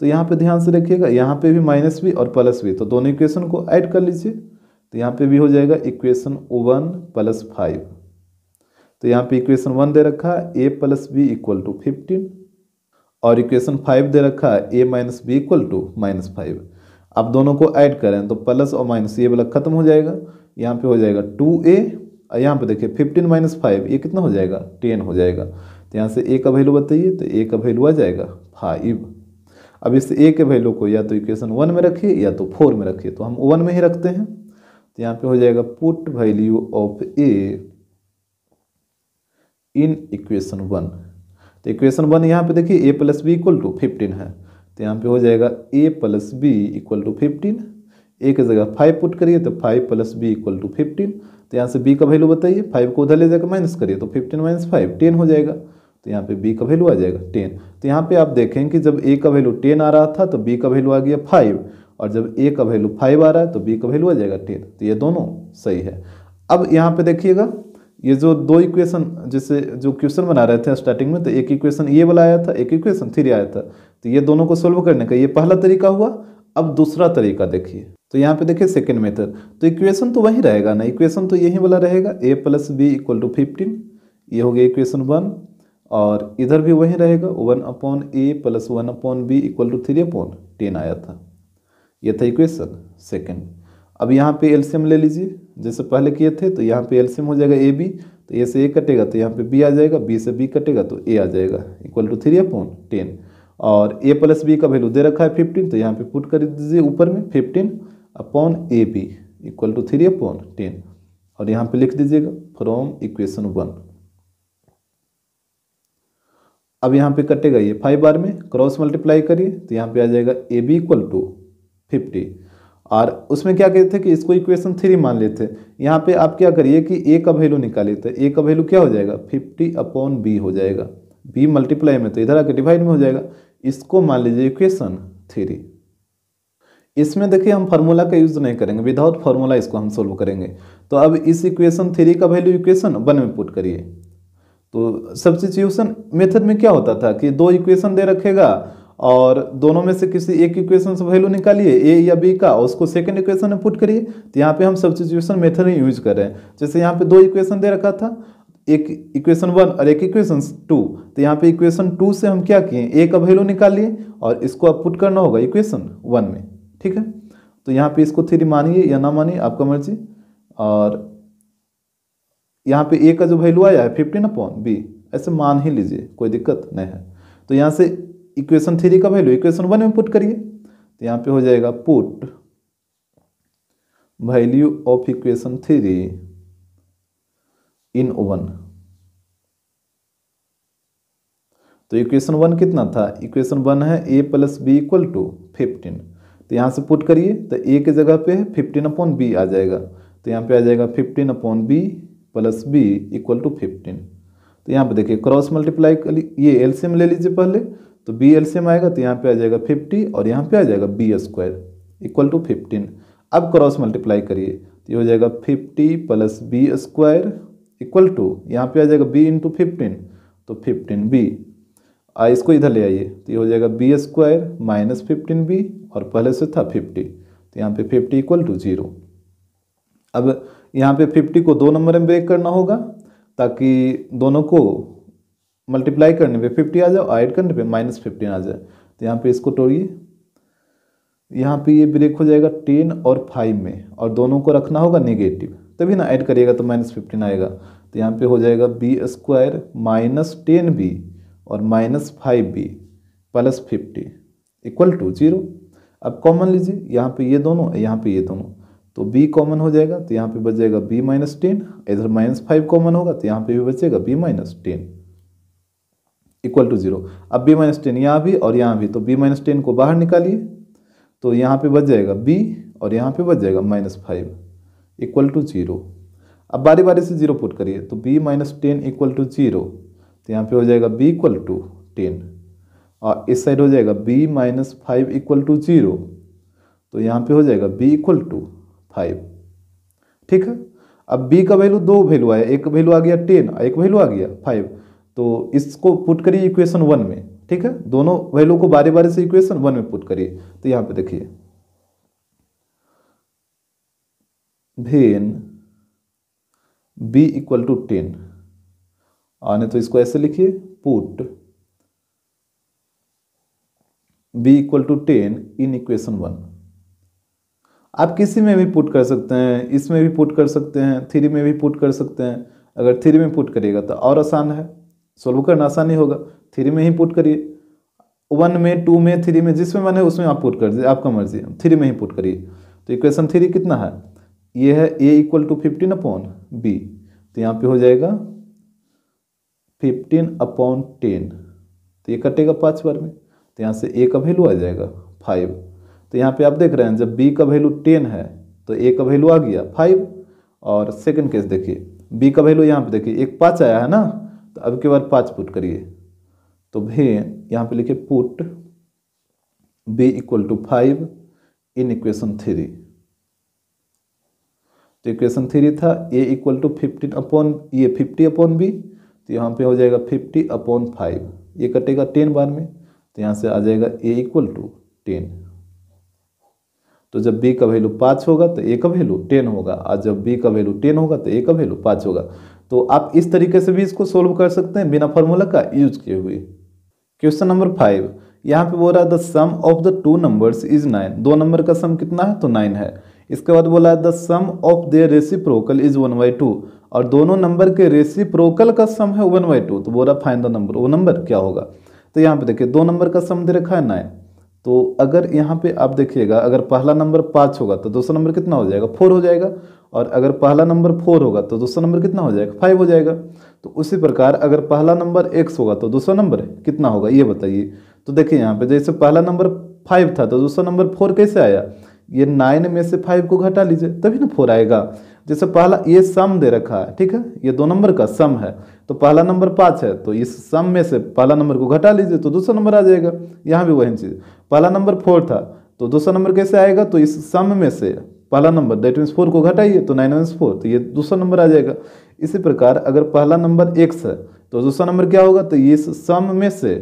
तो यहाँ पे ध्यान से रखिएगा, यहाँ पे भी माइनस भी और प्लस भी तो दोनों इक्वेशन को ऐड कर लीजिए तो यहाँ पे भी हो जाएगा इक्वेशन वन प्लस फाइव तो यहाँ पे इक्वेशन वन दे रखा है a plus b equal to fifteen और इक्वेशन फाइव दे रखा है a minus b equal to minus five अब दोनों को ऐड करें तो प्लस और माइनस ये वाला खत्म हो जाएगा, यहाँ पे हो जाएगा टू ए और यहाँ पे देखिए फिफ्टीन माइनस फाइव ये कितना हो जाएगा टेन हो जाएगा। तो यहाँ से ए का वैल्यू बताइए तो ए का वैल्यू आ जाएगा फाइव अब इस ए के वैल्यू को या तो इक्वेशन वन में रखिए या तो फोर में रखिए तो हम वन में ही रखते हैं। तो यहाँ पे हो जाएगा put value of a in equation one तो इक्वेशन वन यहाँ पे देखिए a plus b equal to fifteen है। तो यहाँ पे हो जाएगा a plus b equal to fifteen a की जगह फाइव पुट करिए तो five plus b equal to fifteen तो यहाँ से बी का वैल्यू बताइए फाइव को उधर ले जाकर माइनस करिए तो फिफ्टीन माइनस फाइव टेन हो जाएगा। तो यहाँ पे बी का वैल्यू आ जाएगा टेन तो यहाँ पे आप देखें कि जब ए का वैल्यू टेन आ रहा था तो बी का वैल्यू आ गया फाइव और जब ए का वैल्यू फाइव आ रहा है तो बी का वैल्यू आ जाएगा टेन तो ये दोनों सही है। अब यहाँ पे देखिएगा, ये जो दो इक्वेशन जैसे जो क्वेश्चन बना रहे थे स्टार्टिंग में तो एक इक्वेशन ये वाला आया था, एक इक्वेशन थ्री आया था. तो ये दोनों को सोल्व करने का ये पहला तरीका हुआ, अब दूसरा तरीका देखिए। तो यहाँ पे देखिए सेकेंड मेथड तो इक्वेशन तो वही रहेगा ना इक्वेशन तो यही वाला रहेगा a plus b equal to fifteen ये हो गया इक्वेशन वन और इधर भी वही रहेगा, one upon a plus one upon b equal to three upon ten आया था। ये था इक्वेशन सेकेंड। अब यहाँ पे एलसीएम ले लीजिए, जैसे पहले किए थे तो यहाँ पे एलसीएम हो जाएगा ए बी तो ए से ए कटेगा तो यहाँ पे बी आ जाएगा, बी से बी कटेगा तो ए आ जाएगा, equal to three upon ten. और ए प्लस बी का वैल्यू दे रखा है फिफ्टीन तो यहाँ पे पुट कर दीजिए ऊपर में, fifteen upon a b equal to three upon ten. और यहाँ पे लिख दीजिएगा फ्रॉम इक्वेशन वन अब यहाँ पे कटेगा ये फाइव बार में क्रॉस मल्टीप्लाई करिए तो यहाँ पे आ जाएगा a b equal to fifty और उसमें क्या कहते थे कि इसको इक्वेशन थ्री मान लेते यहाँ पे आप क्या करिए कि ए का वैल्यू निकालिए तो ए का वैल्यू क्या हो जाएगा? फिफ्टी अपॉन बी हो जाएगा। बी मल्टीप्लाई में तो इधर आके डिवाइड में हो जाएगा। इसको मान लीजिए इक्वेशन थ्री इसमें देखिए हम फार्मूला का यूज़ नहीं करेंगे। विदाउट फार्मूला इसको हम सोल्व करेंगे। तो अब इस इक्वेशन थ्री का वैल्यू इक्वेशन वन में पुट करिए। तो सब्सिट्यूशन मेथड में क्या होता था कि दो इक्वेशन दे रखेगा और दोनों में से किसी एक इक्वेशन से वैल्यू निकालिए ए या बी का उसको सेकंड इक्वेशन में पुट करिए तो यहाँ पे हम सब्सिट्यूशन मेथड ही यूज़ कर रहे हैं। जैसे यहाँ पे दो इक्वेशन दे रखा था, एक इक्वेशन वन और एक इक्वेशन टू तो यहाँ पे इक्वेशन टू से हम क्या किए ए का वैल्यू निकालिए और इसको आप पुट करना होगा इक्वेशन वन में, ठीक है? तो यहाँ पे इसको थ्री मानिए या ना मानिए, आपका मर्ज़ी, और यहाँ पे ए का जो वैल्यू आया है फिफ्टीन अपॉन बी ऐसे मान ही लीजिए, कोई दिक्कत नहीं है। तो यहाँ से इक्वेशन थ्री का वैल्यू इक्वेशन वन में पुट करिए तो यहाँ पे हो जाएगा put value of equation three in one तो इक्वेशन वन कितना था? इक्वेशन वन है a plus b equal to fifteen तो यहाँ से पुट करिए तो ए के जगह पे फिफ्टीन अपॉन बी आ जाएगा। तो यहाँ पे आ जाएगा fifteen upon b plus b equal to fifteen तो यहाँ पे देखिए क्रॉस मल्टीप्लाई कर ये एलसीएम ले लीजिए पहले। तो बी एलसीएम आएगा तो यहाँ पे आ जाएगा फिफ्टी और यहाँ पे आ जाएगा b square equal to fifteen अब क्रॉस मल्टीप्लाई करिए तो ये हो जाएगा fifty plus b square equal to यहाँ पे आ जाएगा बी इंटू फिफ्टीन तो फिफ्टीन बी आ, इसको इधर ले आइए तो ये हो जाएगा b square minus fifteen b और पहले से था फिफ्टी तो यहाँ पे फिफ्टी इक्वल टू ज़ीरो अब यहाँ पे फिफ्टी को दो नंबर में ब्रेक करना होगा, ताकि दोनों को मल्टीप्लाई करने पे फिफ्टी आ जाए ऐड करने पे माइनस फिफ्टीन आ जाए। तो यहाँ पे इसको तोड़िए। यहाँ पे ये ब्रेक हो जाएगा टेन और फाइव में, और दोनों को रखना होगा नेगेटिव तभी ना ऐड करिएगा तो माइनस फिफ्टीन आएगा। तो यहाँ पे हो जाएगा b square minus ten b और minus five b plus fifty equal to zero अब कॉमन लीजिए, यहाँ पे ये दोनों, यहाँ पे ये दोनों। तो b कॉमन हो जाएगा तो यहाँ पे बच जाएगा b माइनस टेन इधर माइनस फाइव कॉमन होगा तो यहाँ पे भी बचेगा b minus ten equal to zero अब b माइनस टेन यहाँ भी और यहाँ भी तो b माइनस टेन को बाहर निकालिए तो यहाँ पे बच जाएगा b और यहाँ पे बच जाएगा minus five equal to zero अब बारी बारी से ज़ीरो पुट करिए तो b minus ten equal to zero तो यहाँ पे हो जाएगा b इक्वल टू टेन और इस साइड हो जाएगा b minus five equal to zero तो यहाँ पे हो जाएगा b इक्वल टू फाइव। ठीक है? अब b का वैल्यू दो वैल्यू आया, एक वैल्यू आ गया टेन एक वैल्यू आ गया फाइव तो इसको पुट करिए इक्वेशन वन में, ठीक है? दोनों वैल्यू को बारी बारी से इक्वेशन वन में पुट करिए। तो यहाँ पे देखिए। भेन b इक्वल टू टेन आने तो इसको ऐसे लिखिए put b equal to ten in equation one आप किसी में भी पुट कर सकते हैं, इसमें भी पुट कर सकते हैं थ्री में भी पुट कर सकते हैं। अगर थ्री में पुट करिएगा तो और आसान है। सोल्व करना आसान ही होगा। थ्री में ही पुट करिए। वन में टू में थ्री में जिसमें मन है उसमें आप पुट कर दीजिए, आपका मर्ज़ी थ्री में ही पुट करिए। तो इक्वेशन थ्री कितना है? ये है A equal to fifteen upon B तो यहाँ पे हो जाएगा फिफ्टीन अपॉन टेन तो ये कटेगा पाँच बार में। तो यहाँ से ए का वैल्यू आ जाएगा फाइव तो यहाँ पे आप देख रहे हैं, जब बी का वैल्यू टेन है तो ए का वैल्यू आ गया फाइव और सेकंड केस देखिए बी का वैल्यू यहाँ पे देखिए, एक पाँच आया है ना तो अब के बाद पाँच पुट करिए। तो भी, यहाँ पे लिखिए put B equal to five in equation three तो इक्वेशन थ्री था A equal to fifteen upon ये फिफ्टी अपॉन बी तो यहाँ पे हो जाएगा फिफ्टी अपॉन फाइव ये कटेगा टेन बार में तो यहाँ से आ जाएगा ए इक्वल टू टेन तो जब बी का वैल्यू पाँच होगा तो a का वैल्यू टेन होगा। और जब बी का वैल्यू टेन होगा तो ए का वैल्यू पाँच होगा। तो आप इस तरीके से भी इसको सोल्व कर सकते हैं बिना फॉर्मूला का यूज़ किए हुए। क्वेश्चन नंबर फाइव यहाँ पे बोल रहा है the sum of the two numbers is nine दो नंबर का सम कितना है? तो नाइन है। इसके बाद बोला है the sum of their reciprocal is one by two और दोनों नंबर के रेसिप्रोकल का सम है वन बाई टू तो बोल फाइन द नंबर वो नंबर क्या होगा? तो यहाँ पे देखिए, दो नंबर का सम दे रखा है नाइन तो अगर यहाँ पे आप देखिएगा, अगर पहला नंबर पाँच होगा तो दूसरा नंबर कितना हो जाएगा? फोर हो जाएगा। और अगर पहला नंबर फोर होगा तो दूसरा नंबर कितना हो जाएगा? फाइव हो जाएगा। तो उसी प्रकार अगर पहला नंबर एक्स होगा तो दूसरा नंबर कितना होगा? ये बताइए। तो देखिए यहाँ पे, जैसे पहला नंबर फाइव था तो दूसरा नंबर फोर कैसे आया? ये नाइन में से फाइव को घटा लीजिए, तभी ना फोर आएगा। जैसे पहला ये सम दे रखा है, ठीक है? ये दो नंबर का सम है। तो पहला नंबर पाँच है तो इस सम में से पहला नंबर को घटा लीजिए तो दूसरा नंबर आ जाएगा। यहाँ भी वही चीज़। पहला नंबर फोर था तो दूसरा नंबर कैसे आएगा? तो इस सम में से पहला नंबर दैट मीन्स फोर को घटाइए तो नाइन मीन्स फोर तो ये दूसरा नंबर आ जाएगा। इसी प्रकार अगर पहला नंबर एक्स है तो दूसरा नंबर क्या होगा? तो इस सम में से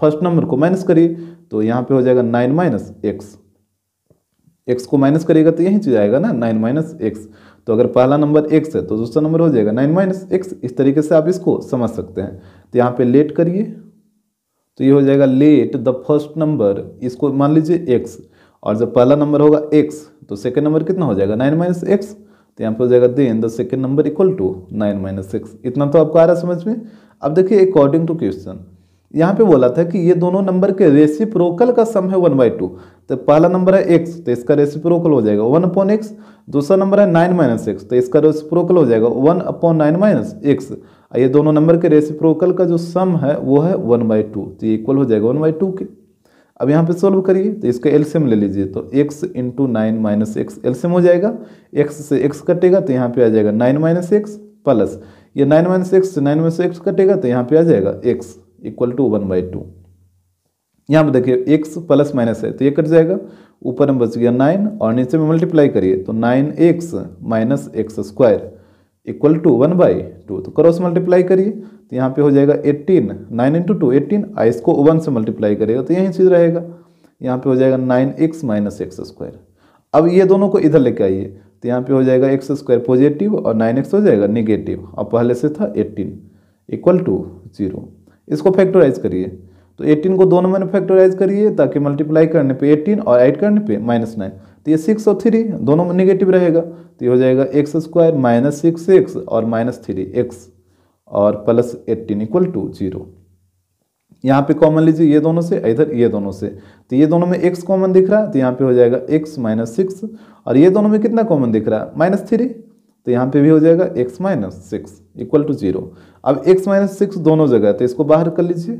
फ़र्स्ट नंबर को माइनस करिए तो यहाँ पे हो जाएगा नाइन माइनस एक्स एक्स को माइनस करिएगा तो यही चीज़ आएगा ना नाइन माइनस एक्स तो अगर पहला नंबर एक्स है तो दूसरा नंबर हो जाएगा। नाइन माइनस एक्स इस तरीके से आप इसको समझ सकते हैं। तो यहाँ पे लेट करिए तो ये हो जाएगा लेट द फ़र्स्ट नंबर इसको मान लीजिए एक्स और जब पहला नंबर होगा एक्स तो सेकेंड नंबर कितना हो जाएगा? नाइन माइनस एक्स तो यहाँ पे हो जाएगा then the second number equal to nine minus X इतना तो आपको आ रहा है समझ में? अब देखिए अकॉर्डिंग टू क्वेश्चन यहाँ पे बोला था कि ये दोनों नंबर के रेसिप्रोकल का सम है वन बाई टू तो पहला नंबर है एक्स तो इसका रेसिप्रोकल हो जाएगा वन अपॉन एक्स दूसरा नंबर है नाइन माइनस एक्स तो इसका रेसिप्रोकल हो जाएगा one upon nine minus X ये दोनों नंबर के रेसिप्रोकल का जो सम है, वो है वन बाई टू तो ये इक्वल हो जाएगा वन बाई टू के। अब यहाँ पे सोल्व करिए तो इसका एल्सियम ले लीजिए तो X into nine minus X LCM हो जाएगा। एक्स से एक्स कटेगा तो यहाँ पे आ जाएगा नाइन माइनस एक्स प्लस ये नाइन माइनस एक्स से नाइन माइनस एक्स कटेगा तो यहाँ पे आ जाएगा X equal to one by two यहाँ पर देखिए एक्स प्लस माइनस है तो ये कट जाएगा। ऊपर में बच गया नाइन और नीचे में मल्टीप्लाई करिए तो nine X minus X square equal to one by two तो क्रॉस मल्टीप्लाई करिए तो यहाँ पे हो जाएगा eighteen nine into two eighteen आ इसको वन से मल्टीप्लाई करिएगा तो यही चीज़ रहेगा। यहाँ पे हो जाएगा nine X minus X square अब ये दोनों को इधर लेके आइए तो यहाँ पे हो जाएगा एक्स स्क्वायर पॉजिटिव और नाइन एक्स हो जाएगा निगेटिव अब पहले से था एट्टीन इक्वल टू ज़ीरो इसको फैक्टराइज करिए। तो 18 को दोनों में फैक्टराइज करिए ताकि मल्टीप्लाई करने पे 18 और ऐड करने पे माइनस नाइन तो ये सिक्स और थ्री दोनों में निगेटिव रहेगा। तो ये हो जाएगा X square minus six X और माइनस थ्री एक्स और plus eighteen equal to zero यहाँ पे कॉमन लीजिए ये दोनों से, इधर ये दोनों से। तो ये दोनों में एक्स कॉमन दिख रहा है तो यहाँ पे हो जाएगा एक्स माइनस सिक्स और ये दोनों में कितना कॉमन दिख रहा है? माइनस थ्री तो यहाँ पे भी हो जाएगा x minus six equal to zero अब x माइनस सिक्स दोनों जगह है तो इसको बाहर कर लीजिए।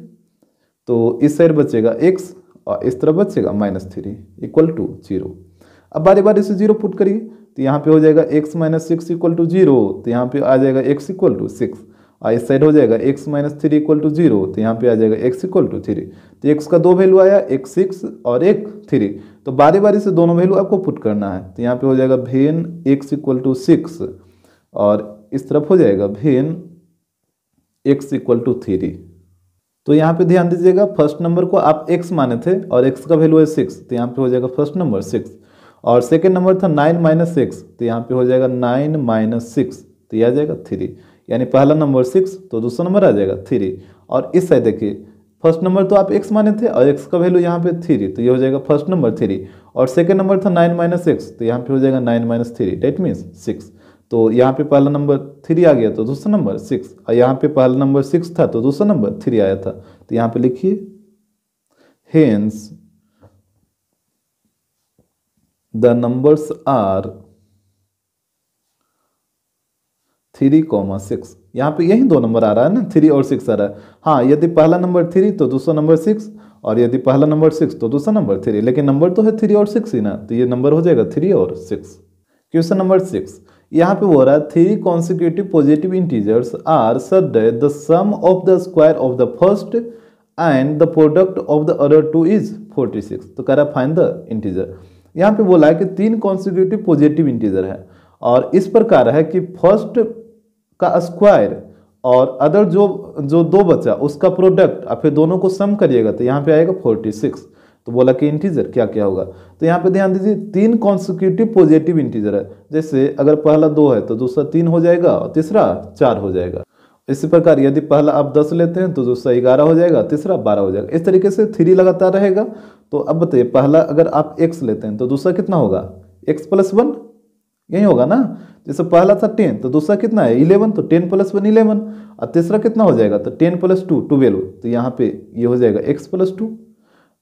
तो इस साइड बचेगा x और इस तरफ़ बचेगा minus three equal to zero अब बारी बारी से ज़ीरो पुट करिए। तो यहाँ पे हो जाएगा x minus six equal to zero तो यहाँ पे आ जाएगा x इक्वल टू सिक्स इस साइड हो जाएगा X minus three equal to zero तो यहाँ पे आ जाएगा एक्स इक्वल टू थ्री तो एक्स का दो वैल्यू आया एक सिक्स और एक थ्री तो बारी बारी से दोनों वैल्यू आपको पुट करना है। तो यहाँ पे हो जाएगा when x equal to six और इस तरफ़ हो जाएगा when x equal to three तो यहाँ पे ध्यान दीजिएगा फ़र्स्ट नंबर को आप एक्स माने थे, और एक्स का वैल्यू है सिक्स तो यहाँ पे हो जाएगा फ़र्स्ट नंबर सिक्स और सेकेंड नंबर था नाइन माइनस सिक्स तो यहाँ पे हो जाएगा नाइन माइनस सिक्स तो यह आ जाएगा थ्री यानी पहला नंबर सिक्स तो दूसरा नंबर आ जाएगा थ्री। और इस साइड देखिए, फ़र्स्ट नंबर तो आप एक्स माने थे और एक्स का वैल्यू यहाँ पे थ्री तो ये हो जाएगा फ़र्स्ट नंबर थ्री। और सेकेंड नंबर था नाइन माइनस एक्स तो यहाँ पे हो जाएगा nine minus three that means six तो यहाँ पे पहला नंबर थ्री आ गया तो दूसरा नंबर सिक्स और यहाँ पे पहला नंबर सिक्स था तो दूसरा नंबर थ्री आया था। तो यहाँ पे लिखिए hence the numbers are three comma six. यहाँ पे यही दो नंबर आ रहा है ना? थ्री और सिक्स आ रहा है। हाँ यदि पहला नंबर थ्री तो दूसरा नंबर सिक्स, और यदि पहला नंबर सिक्स तो दूसरा नंबर थ्री। लेकिन नंबर तो है थ्री और सिक्स ही ना? तो ये नंबर हो जाएगा थ्री और सिक्स। Question number six. यहाँ पे बोल रहा है three consecutive positive integers are such the sum of the square of the first and the product of the other two is 46 तो कह रहा है फाइंड द इंटीजर यहाँ पे बोला है कि तीन कॉन्सिक्यूटिव पॉजिटिव इंटीजर है। और इस प्रकार है कि फ़र्स्ट का स्क्वायर और अदर जो जो दो बचा, उसका प्रोडक्ट और फिर दोनों को सम करिएगा तो यहाँ पे आएगा 46 तो बोला कि इंटीजर क्या क्या होगा? तो यहाँ पे ध्यान दीजिए, तीन कॉन्सिक्यूटिव पॉजिटिव इंटीजर है। जैसे अगर पहला दो है तो दूसरा तीन हो जाएगा और तीसरा चार हो जाएगा। इसी प्रकार यदि पहला आप दस लेते हैं तो दूसरा ग्यारह हो जाएगा, तीसरा बारह हो जाएगा। इस तरीके से थ्री लगातार रहेगा। तो अब बताइए, पहला अगर आप एक्स लेते हैं तो दूसरा कितना होगा? एक्स प्लस वन यही होगा ना? जैसे पहला था टेन तो दूसरा कितना है? इलेवन तो टेन प्लस वन इलेवन। और तीसरा कितना हो जाएगा? तो टेन प्लस टू ट्वेल्व तो यहाँ पे ये हो जाएगा एक्स प्लस टू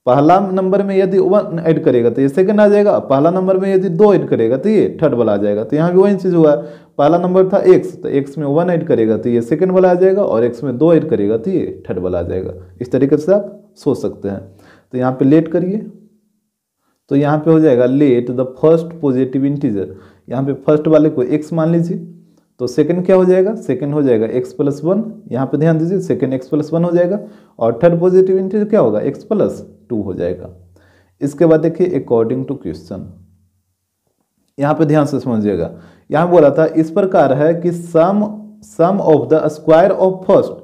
पहला नंबर में यदि वन ऐड करेगा तो ये सेकंड आ जाएगा। पहला नंबर में यदि दो ऐड करेगा तो ये थर्ड वाला आ जाएगा। तो यहाँ भी वही चीज़ हुआ। पहला नंबर था एक्स तो एक्स में वन ऐड करेगा तो ये सेकंड वाला आ जाएगा और एक्स में दो ऐड करेगा तो ये थर्ड वाला आ जाएगा। इस तरीके से आप सोच सकते हैं। तो यहाँ पे लेट करिए। तो यहाँ पे हो जाएगा let the first positive integer यहाँ पे फ़र्स्ट वाले को एक्स मान लीजिए तो सेकंड क्या हो जाएगा? सेकंड हो जाएगा एक्स प्लस वन यहाँ पे ध्यान दीजिए सेकंड एक्स प्लस वन हो जाएगा और थर्ड पॉजिटिव इंटीजर क्या होगा? एक्स प्लस टू हो जाएगा। इसके बाद देखिए अकॉर्डिंग टू क्वेश्चन यहाँ पे ध्यान से समझिएगा। यहाँ बोला था, इस प्रकार है कि sum sum of the square of first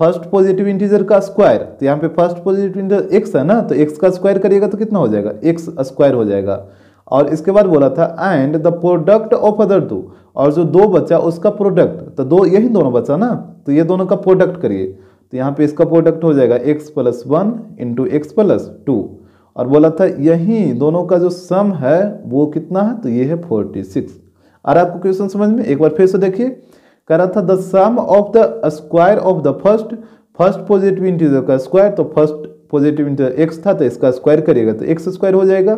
first positive integer का स्क्वायर तो यहाँ पे फ़र्स्ट पॉजिटिव इंटीजर एक्स है ना तो एक्स का स्क्वायर करिएगा तो कितना हो जाएगा? एक्स स्क्वायर हो जाएगा। और इसके बाद बोला था and the product of other two और जो दो बचा, उसका प्रोडक्ट तो दो, यही दोनों बचा ना? तो ये दोनों का प्रोडक्ट करिए। तो यहाँ पे इसका प्रोडक्ट हो जाएगा X plus one into X plus two और बोला था, यही दोनों का जो सम है, वो कितना है? तो ये है फोर्टी सिक्स और आपको क्वेश्चन समझ में? एक बार फिर से देखिए। कह रहा था the sum of the square of the first first positive integer का स्क्वायर तो फ़र्स्ट पॉजिटिव इंटीजर एक्स था तो इसका स्क्वायर करिएगा तो एक्स स्क्वायर हो जाएगा।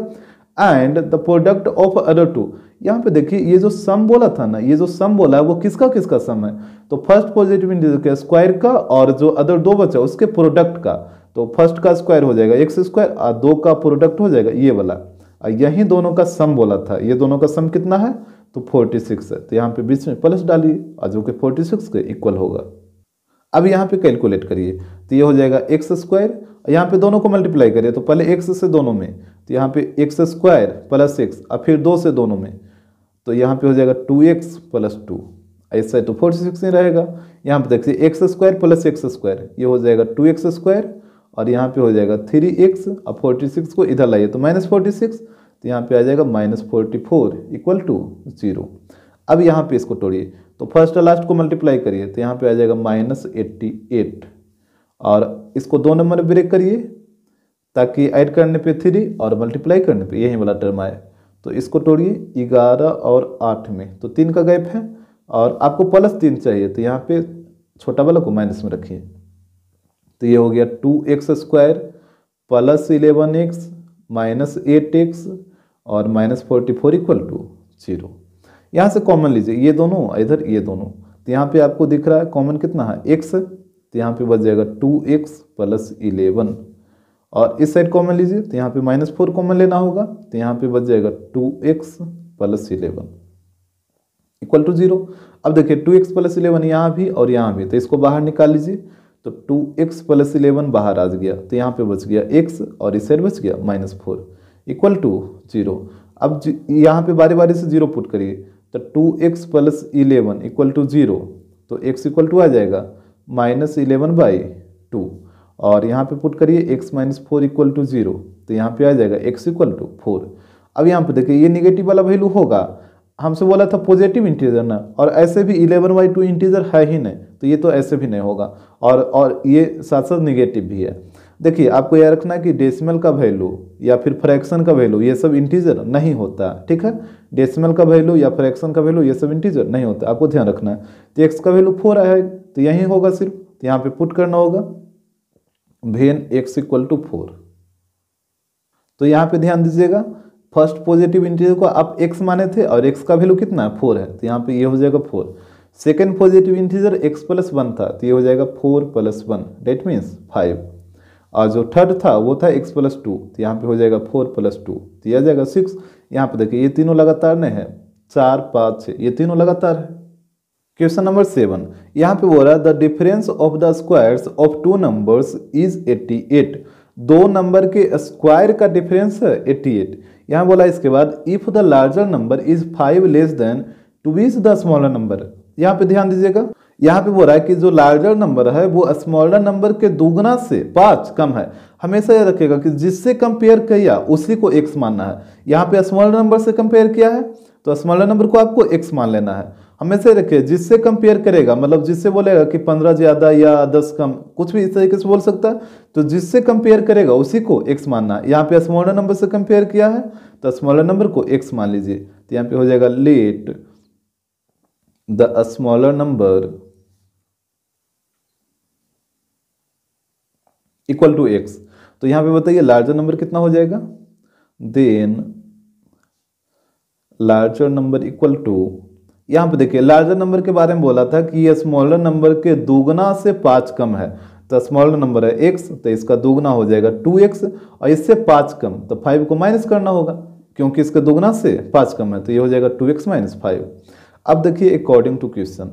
And the product of other two यहाँ पे देखिए, ये जो सम बोला था ना, ये जो सम बोला है वो किसका किसका सम है? तो फ़र्स्ट पॉजिटिव इंटीजर के स्क्वायर का और जो अदर दो बचा, उसके प्रोडक्ट का। तो फ़र्स्ट का स्क्वायर हो जाएगा एक्स स्क्वायर और दो का प्रोडक्ट हो जाएगा ये वाला। यही दोनों का सम बोला था। ये दोनों का सम कितना है? तो फोर्टी सिक्स है। तो यहाँ पे बीच में प्लस डालिए और जो कि फोर्टी सिक्स के इक्वल होगा। अब यहाँ पे कैलकुलेट करिए तो ये हो जाएगा एक्स स्क्वायर। यहाँ पे दोनों को मल्टीप्लाई करिए तो पहले एक्स से दोनों में तो यहाँ पे एक्स स्क्वायर प्लस एक्स और फिर दो से दोनों में तो यहाँ पे हो जाएगा टू एक्स प्लस टू। ऐसा तो फोर्टी सिक्स नहीं रहेगा। यहाँ पे देखिए X square plus X square, ये हो जाएगा टू एक्स स्क्वायर, और यहाँ पे हो जाएगा थ्री एक्स और फोर्टी सिक्स को इधर लाइए तो माइनस फोर्टी सिक्स तो यहाँ पे आ जाएगा minus forty four equal to zero. अब यहाँ पे इसको तोड़िए। तो फ़र्स्ट और लास्ट को मल्टीप्लाई करिए तो यहाँ पे आ जाएगा माइनस एट्टी एट। और इसको दो नंबर में ब्रेक करिए, ताकि ऐड करने पे थ्री और मल्टीप्लाई करने पे, यही वाला टर्म आए। तो इसको तोड़िए ग्यारह और आठ में। तो तीन का गैप है, और आपको प्लस तीन चाहिए तो यहाँ पे छोटा वाला को माइनस में रखिए। तो ये हो गया two X square plus eleven X minus eight X और minus forty four equal to zero यहाँ से कॉमन लीजिए, ये दोनों, इधर ये दोनों तो यहाँ पे आपको दिख रहा है कॉमन कितना है? एक्स तो यहाँ पे बच जाएगा टू एक्स प्लस इलेवन और इस साइड कॉमन लीजिए तो यहाँ पे माइनस फोर कॉमन लेना होगा तो यहाँ पे बच जाएगा two X plus eleven equal to zero अब देखिए टू एक्स प्लस इलेवन यहाँ भी और यहाँ भी तो इसको बाहर निकाल लीजिए तो टू एक्स प्लस इलेवन बाहर आ गया तो यहाँ पे बच गया एक्स और इस साइड बच गया minus four equal to zero. अब जी, यहाँ पे बारी बारी से ज़ीरो पुट करिए। तो two X plus eleven equal to zero. तो एक्स इक्वल टू आ जाएगा। Minus eleven by two. और यहाँ पे पुट करिए X minus four equal to zero. तो यहाँ पे आ जाएगा एक्स इक्वल टू फोर। अब यहाँ पे देखिए ये निगेटिव वाला वैल्यू होगा। हमसे बोला था पॉजिटिव इंटीजर ना। और ऐसे भी इलेवन बाई टू इंटीजर है ही नहीं। तो ये तो ऐसे भी नहीं होगा। और और ये साथ साथ निगेटिव भी है। देखिए, आपको यह रखना है कि डेसिमल का वैल्यू या फिर फ्रैक्शन का वैल्यू ये सब इंटीजर नहीं होता, ठीक है? डेसिमल का वैल्यू या फ्रैक्शन का वैल्यू ये सब इंटीजर नहीं होता, आपको ध्यान रखना है। तो एक्स का वैल्यू फोर है तो यही होगा सिर्फ़ तो यहाँ पे पुट करना होगा। भेन एक्स इक्वल टू फोर तो यहाँ पे ध्यान दीजिएगा फ़र्स्ट पॉजिटिव इंटीजर को आप एक्स माने थे और एक्स का वैल्यू कितना है? फोर है तो यहाँ पे ये हो जाएगा four second positive integer X plus one था तो ये हो जाएगा four plus one that means five और जो थर्ड था, वो था एक्स प्लस टू तो यहाँ पे हो जाएगा फोर प्लस टू तो यह आ जाएगा सिक्स यहाँ पे देखिए, ये तीनों लगातार नहीं है. चार, पाँच छः ये तीनों लगातार है. क्वेश्चन नंबर सेवन यहाँ पे बोल रहा है the difference of the squares of two numbers is eighty eight दो नंबर के स्क्वायर का डिफरेंस है एट्टी एट यहाँ बोला इसके बाद if the larger number is five less than twice the smaller number यहाँ पे ध्यान दीजिएगा. यहाँ पे बोल रहा है कि जो लार्जर नंबर है, वो स्मॉलर नंबर के दोगुना से पाँच कम है। हमेशा यह रखेगा कि जिससे कंपेयर किया, उसी को एक्स मानना है। यहाँ पे स्मॉलर नंबर से कंपेयर किया है तो स्मॉलर नंबर को आपको एक्स मान लेना है। हमेशा रखिए, जिससे कंपेयर करेगा मतलब जिससे बोलेगा कि पंद्रह ज़्यादा या दस कम, कुछ भी इस तरीके से बोल सकता है तो जिससे कंपेयर करेगा, उसी को एक्स मानना है। यहाँ पे स्मॉलर नंबर से कंपेयर किया है तो स्मॉलर नंबर को एक्स मान लीजिए। तो यहाँ पे हो जाएगा let the smaller number equal to X तो यहाँ पे बताइए लार्जर नंबर कितना हो जाएगा? Then larger number equal to यहाँ पे देखिए लार्जर नंबर के बारे में बोला था कि ये स्मॉलर नंबर के दोगुना से पाँच कम है। तो स्मॉलर नंबर है एक्स तो इसका दोगुना हो जाएगा टू एक्स और इससे पाँच कम तो फाइव को माइनस करना होगा, क्योंकि इसके दोगुना से पाँच कम है तो ये हो जाएगा टू एक्स माइनस फाइव अब देखिए अकॉर्डिंग टू क्वेश्चन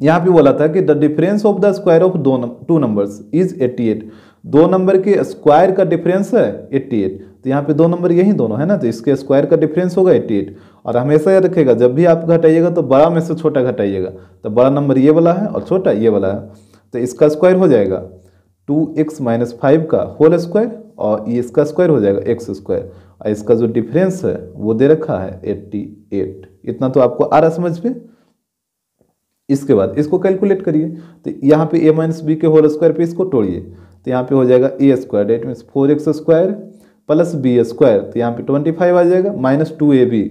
यहाँ पे बोला था कि the difference of the square of दो टू नंबर्स इज़ 88 दो नंबर के स्क्वायर का डिफरेंस है 88 तो यहाँ पे दो नंबर यही दोनों, है ना? तो इसके स्क्वायर का डिफरेंस होगा 88 और हमेशा याद रखेगा जब भी आप घटाइएगा तो बड़ा में से छोटा घटाइएगा। तो बड़ा नंबर ये वाला है और छोटा ये वाला है। तो इसका स्क्वायर हो जाएगा टू एक्स माइनस फाइव का होल स्क्वायर और ये इसका स्क्वायर हो जाएगा एक्स स्क्वायर इसका जो डिफरेंस है, वो दे रखा है एट्टी एट इतना तो आपको आ रहा समझ में? इसके बाद इसको कैलकुलेट करिए। तो यहाँ पे ए माइनस बी के होल स्क्वायर पे इसको तोड़िए। तो यहाँ पे हो जाएगा A square that means four X square plus B square तो यहाँ पे ट्वेंटी फाइव आ जाएगा माइनस टू ए बी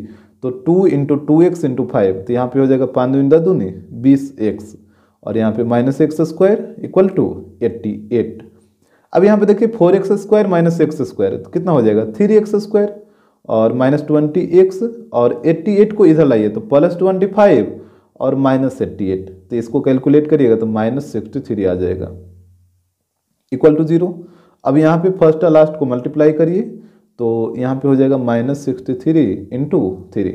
तो two into two X into five तो यहाँ पे हो जाएगा पाँच दूनी दूनी, बीस एक्स और यहाँ पे minus X square equal to eighty eight अब यहाँ पे देखिए four X square minus X square कितना हो जाएगा? थ्री एक्स स्क्वायर और माइनस ट्वेंटी एक्स और एट्टी एट को इधर लाइए तो प्लस ट्वेंटी फाइव और माइनस एट्टी एट तो इसको कैलकुलेट करिएगा तो माइनस सिक्सटी थ्री आ जाएगा। इक्वल टू ज़ीरो अब यहाँ पे फ़र्स्ट और लास्ट को मल्टीप्लाई करिए तो यहाँ पे हो जाएगा minus sixty three into three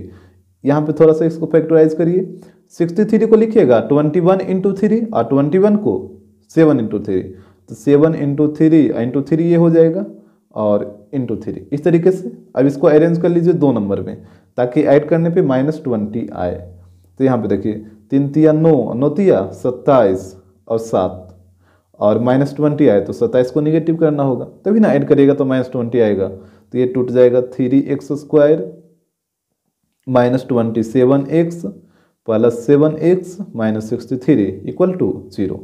यहाँ पे थोड़ा सा इसको फैक्टराइज करिए। सिक्सटी थ्री को लिखिएगा ट्वेंटी वन इंटू थ्री और ट्वेंटी वन को सेवन इंटू थ्री तो seven into three into three ये हो जाएगा और इंटू थ्री इस तरीके से, अब इसको अरेंज कर लीजिए दो नंबर में, ताकि ऐड करने पे माइनस ट्वेंटी आए। तो यहाँ पे देखिए, तीन तिया नौ तिया सत्ताईस और सात। और माइनस ट्वेंटी आए तो सत्ताईस को निगेटिव करना होगा। तभी ना ऐड करिएगा तो माइनस ट्वेंटी आएगा। तो ये टूट जाएगा three X square minus twenty seven X plus seven X minus sixty three equal to zero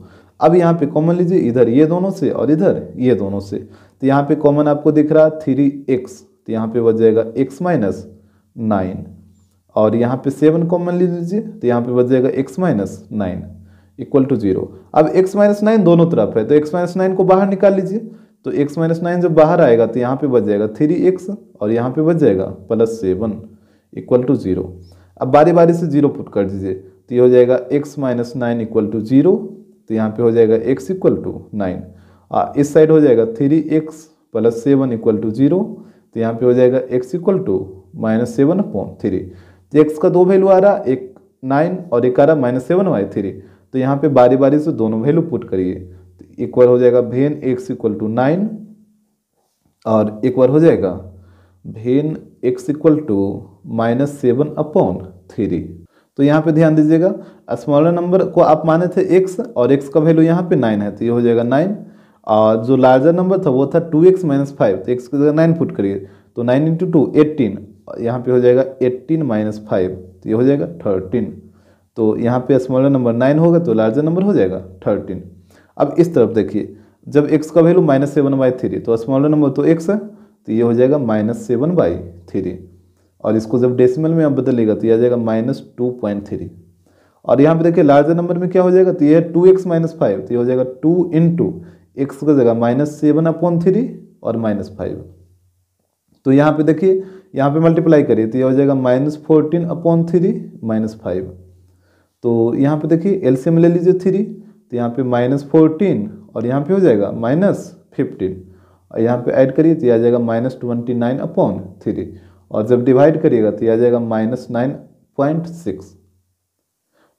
अब यहाँ पे कॉमन लीजिए, इधर ये दोनों से और इधर ये दोनों से। तो यहाँ पे कॉमन आपको दिख रहा है थ्री एक्स तो यहाँ पे बच जाएगा एक्स माइनस नाइन और यहाँ पे सेवन कॉमन ले लीजिए तो यहाँ पे बच जाएगा X minus nine equal to zero अब एक्स माइनस नाइन दोनों तरफ़ है तो एक्स माइनस नाइन को बाहर निकाल लीजिए। तो एक्स माइनस नाइन जब बाहर आएगा तो यहाँ पे बच जाएगा थ्री एक्स और यहाँ पे बच जाएगा plus seven equal to zero अब बारी बारी से ज़ीरो पुट कर दीजिए तो ये हो जाएगा X minus nine equal to zero तो यहाँ पे हो जाएगा एक्स इक्वल टू नाइन इस साइड हो जाएगा three X plus seven equal to zero तो यहाँ पे हो जाएगा X equal to minus seven upon three तो एक्स का दो वैल्यू आ रहा, एक नाइन और एक आ रहा माइनस सेवन वाई थ्री तो यहाँ पे बारी बारी से दोनों वैल्यू पुट करिए. तो इक्वल हो जाएगा when x equal to nine और एक बार हो जाएगा when X equal to minus seven upon three तो यहाँ पे ध्यान दीजिएगा स्मॉलर नंबर को आप माने थे एक्स और एक्स का वैल्यू यहाँ पे नाइन है तो ये हो जाएगा नाइन और जो लार्जर नंबर था वो था टू एक्स माइनस फाइव तो एक्स की जगह नाइन पुट करिए तो नाइन इंटू टू एट्टीन यहाँ पे हो जाएगा एट्टीन माइनस फाइव तो ये हो जाएगा थर्टीन तो यहाँ पे स्मॉलर नंबर नाइन होगा तो लार्जर नंबर हो जाएगा थर्टीन अब इस तरफ़ देखिए, जब एक्स का value minus seven by three तो स्मॉलर नंबर तो एक्स है तो ये हो जाएगा माइनस सेवन बाई थ्री और इसको जब डेसिमल में आप बदलेगा तो यह आ जाएगा माइनस टू पॉइंट थ्री और यहाँ पे देखिए लार्जर नंबर में क्या हो जाएगा? तो यह टू एक्स माइनस फाइव तो ये हो जाएगा टू इन टू एक्स का जगह माइनस सेवन अपॉन थ्री और माइनस फाइव तो यहाँ पे देखिए, यहाँ पे मल्टीप्लाई करिए तो ये हो जाएगा minus fourteen upon three minus five तो यहाँ पे देखिए एलसीएम ले लीजिए थ्री तो यहाँ पे माइनस फोर्टीन और यहाँ पे हो जाएगा माइनस फिफ्टीन और यहाँ पे ऐड करिए तो यह आ जाएगा minus twenty nine upon three और जब डिवाइड करिएगा तो आ जाएगा माइनस नाइन पॉइंट सिक्स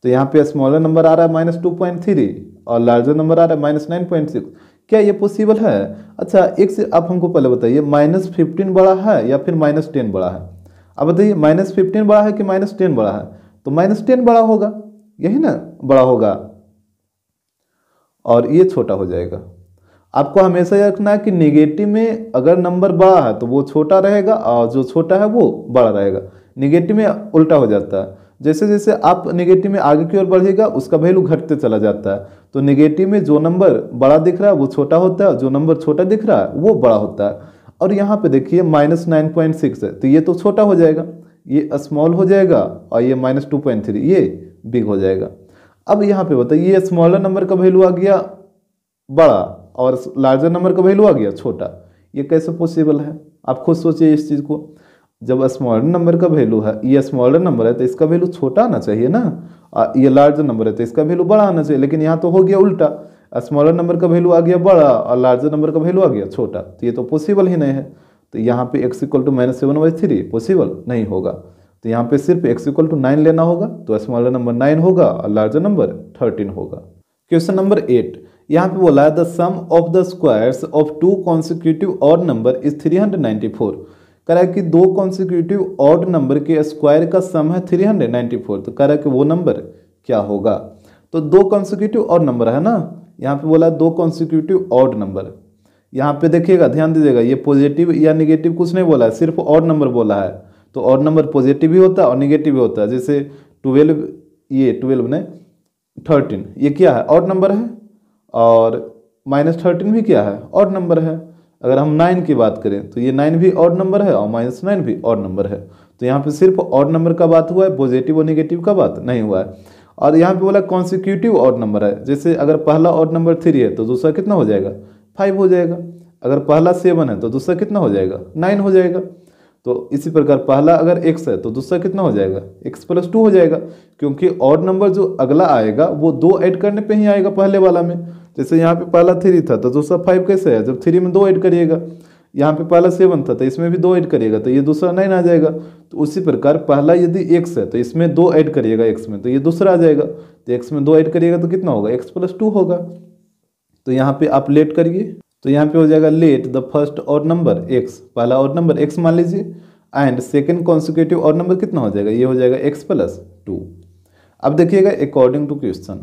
तो यहाँ पे स्मॉलर नंबर आ रहा है माइनस टू पॉइंट थ्री और लार्जर नंबर आ रहा है माइनस नाइन पॉइंट सिक्स क्या ये पॉसिबल है? अच्छा एक से आप हमको पहले बताइए माइनस फिफ्टीन बड़ा है या फिर माइनस टेन बड़ा है? अब बताइए माइनस फिफ्टीन बड़ा है कि माइनस टेन बड़ा है? तो माइनस टेन बड़ा होगा, यही ना? बड़ा होगा। और ये छोटा हो जाएगा। आपको हमेशा यह रखना है कि निगेटिव में अगर नंबर बड़ा है तो वो छोटा रहेगा और जो छोटा है वो बड़ा रहेगा। निगेटिव में उल्टा हो जाता है। जैसे जैसे आप निगेटिव में आगे की ओर बढ़ेगा, उसका वैल्यू घटते चला जाता है। तो निगेटिव में जो नंबर बड़ा दिख रहा है, वो छोटा होता है, जो नंबर छोटा दिख रहा है, वो बड़ा होता है। और यहाँ पे देखिए माइनस नाइन पॉइंट सिक्स है तो ये तो छोटा हो जाएगा, ये स्मॉल हो जाएगा और ये माइनस टू पॉइंट थ्री ये बिग हो जाएगा। अब यहाँ पे बताइए, ये स्मॉलर नंबर का वैल्यू आ गया, बड़ा। और लार्जर नंबर का वैल्यू आ गया, छोटा। ये कैसे पॉसिबल है? आप खुद सोचिए इस चीज़ को। जब स्मॉलर नंबर का वैल्यू है, ये स्मॉलर नंबर है तो इसका वैल्यू छोटा आना चाहिए ना? ये लार्जर नंबर है तो इसका वैल्यू बड़ा आना चाहिए। लेकिन यहाँ तो हो गया उल्टा। स्मॉलर नंबर का वैल्यू आ गया बड़ा, और लार्जर नंबर का वैल्यू आ गया छोटा। तो ये तो पॉसिबल ही नहीं है। तो यहाँ पे x equal to minus seven by three possible नहीं होगा। तो यहाँ पे सिर्फ़ एक्स इक्वल टू नाइन लेना होगा तो स्मॉलर नंबर नाइन होगा, और लार्जर नंबर थर्टीन होगा। क्वेश्चन नंबर एट यहाँ पे बोला है the sum of the squares of two consecutive odd number is three hundred ninety four कह रहा है कि दो कॉन्सिक्यूटिव ऑड नंबर के स्क्वायर का सम है 394 तो कह रहा है कि वो नंबर क्या होगा? तो दो कॉन्सिक्यूटिव ऑड नंबर है ना? यहाँ पे बोला दो कॉन्सिक्यूटिव ऑड नंबर यहाँ पे देखिएगा, ध्यान दीजिएगा, ये पॉजिटिव या निगेटिव कुछ नहीं बोला है, सिर्फ़ ऑड नंबर बोला है। तो ऑड नंबर पॉजिटिव भी होता है और निगेटिव भी होता है। जैसे ट्वेल्व ये ट्वेल्व ने थर्टीन ये क्या है? ऑड नंबर है? और माइनस थर्टीन भी क्या है? और नंबर है। अगर हम नाइन की बात करें तो ये नाइन भी और नंबर है और माइनस नाइन भी और नंबर है। तो यहाँ पे सिर्फ़ और नंबर का बात हुआ है पॉजिटिव और निगेटिव का बात नहीं हुआ है। और यहाँ पे बोला कॉन्सिक्यूटिव और नंबर है। जैसे अगर पहला और नंबर थ्री है तो दूसरा कितना हो जाएगा? फाइव हो जाएगा। अगर पहला सेवन है तो दूसरा कितना हो जाएगा? नाइन हो जाएगा। तो इसी प्रकार पहला अगर एक्स है तो दूसरा कितना हो जाएगा? एक्स प्लस टू हो जाएगा। क्योंकि और नंबर जो अगला आएगा, वो दो ऐड करने पे ही आएगा पहले वाला में। जैसे यहाँ पे पहला थ्री था तो दूसरा फाइव कैसे है? जब थ्री में दो ऐड करिएगा, यहाँ पे पहला सेवन था तो इसमें भी दो ऐड करिएगा तो ये दूसरा नाइन आ जाएगा। तो उसी प्रकार पहला यदि एक्स है तो इसमें दो ऐड करिएगा एक्स में तो ये दूसरा आ जाएगा। तो एक्स में दो ऐड करिएगा तो कितना होगा? एक्स प्लस टू होगा। तो यहाँ पे आप लेट करिए तो यहाँ पे हो जाएगा let the first odd number x पहला और नंबर एक्स मान लीजिए and second consecutive odd number कितना हो जाएगा? ये हो जाएगा एक्स प्लस टू अब देखिएगा अकॉर्डिंग टू क्वेश्चन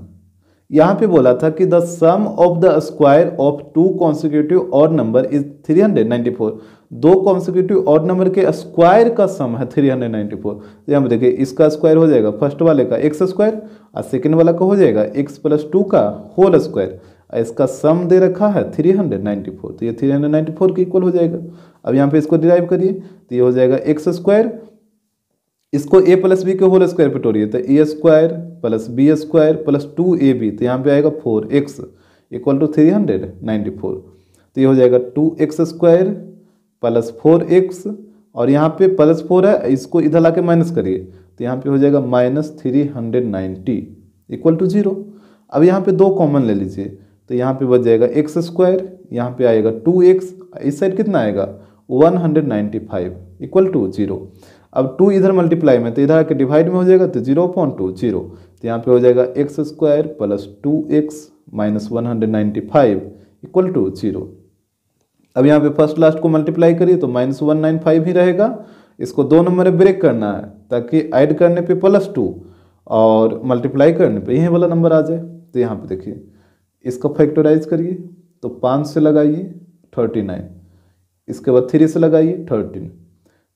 यहाँ पे बोला था कि the sum of the square of two consecutive odd number is 394 दो कॉन्सिक्यूटिव और नंबर के स्क्वायर का सम है 394 तो यहाँ पे देखिए, इसका स्क्वायर हो जाएगा फ़र्स्ट वाले का एक्स स्क्वायर और सेकेंड वाला का हो जाएगा एक्स प्लस टू का होल स्क्वायर। इसका सम दे रखा है 394 तो ये 394 के इक्वल हो जाएगा। अब यहाँ पे इसको डिराइव करिए तो ये हो जाएगा एक्स स्क्वायर। इसको ए प्लस बी के होल स्क्वायर पे तोड़िए तो a square plus b square plus two a b तो यहाँ पे आएगा four x equal to three hundred ninety four तो ये हो जाएगा two x square plus four x और यहाँ पे प्लस फोर है, इसको इधर ला के माइनस करिए। तो यहाँ पे हो जाएगा minus three hundred ninety equal to zero अब यहाँ पे दो कॉमन ले लीजिए। तो यहाँ पे बच जाएगा एक्स स्क्वायर यहाँ पे आएगा टू एक्स इस साइड कितना आएगा? One hundred ninety five equal to zero अब टू इधर मल्टीप्लाई में तो इधर आके डिवाइड में हो जाएगा तो ज़ीरो पॉइंट टू ज़ीरो तो यहाँ पे हो जाएगा x square plus two x minus one hundred ninety five equal to zero अब यहाँ पे फ़र्स्ट लास्ट को मल्टीप्लाई करिए तो माइनस वन नाइन फाइव ही रहेगा। इसको दो नंबर में ब्रेक करना है ताकि ऐड करने पे प्लस टू और मल्टीप्लाई करने पे यही वाला नंबर आ जाए। तो यहाँ पे देखिए, इसका फैक्टराइज करिए तो पाँच से लगाइए थर्टी नाइन इसके बाद थ्री से लगाइए थर्टीन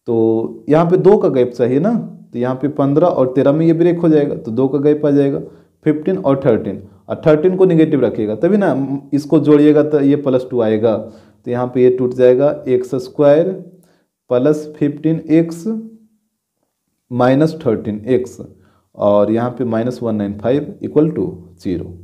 तो यहाँ पे दो का गैप चाहिए ना? तो यहाँ पे पंद्रह और तेरह में ये ब्रेक हो जाएगा तो दो का गैप आ जाएगा फिफ्टीन और थर्टीन और थर्टीन को निगेटिव रखिएगा, तभी ना इसको जोड़िएगा तो ये प्लस टू आएगा। तो यहाँ पे ये टूट जाएगा x square plus fifteen x minus thirteen x और यहाँ पे minus one nine five equal to zero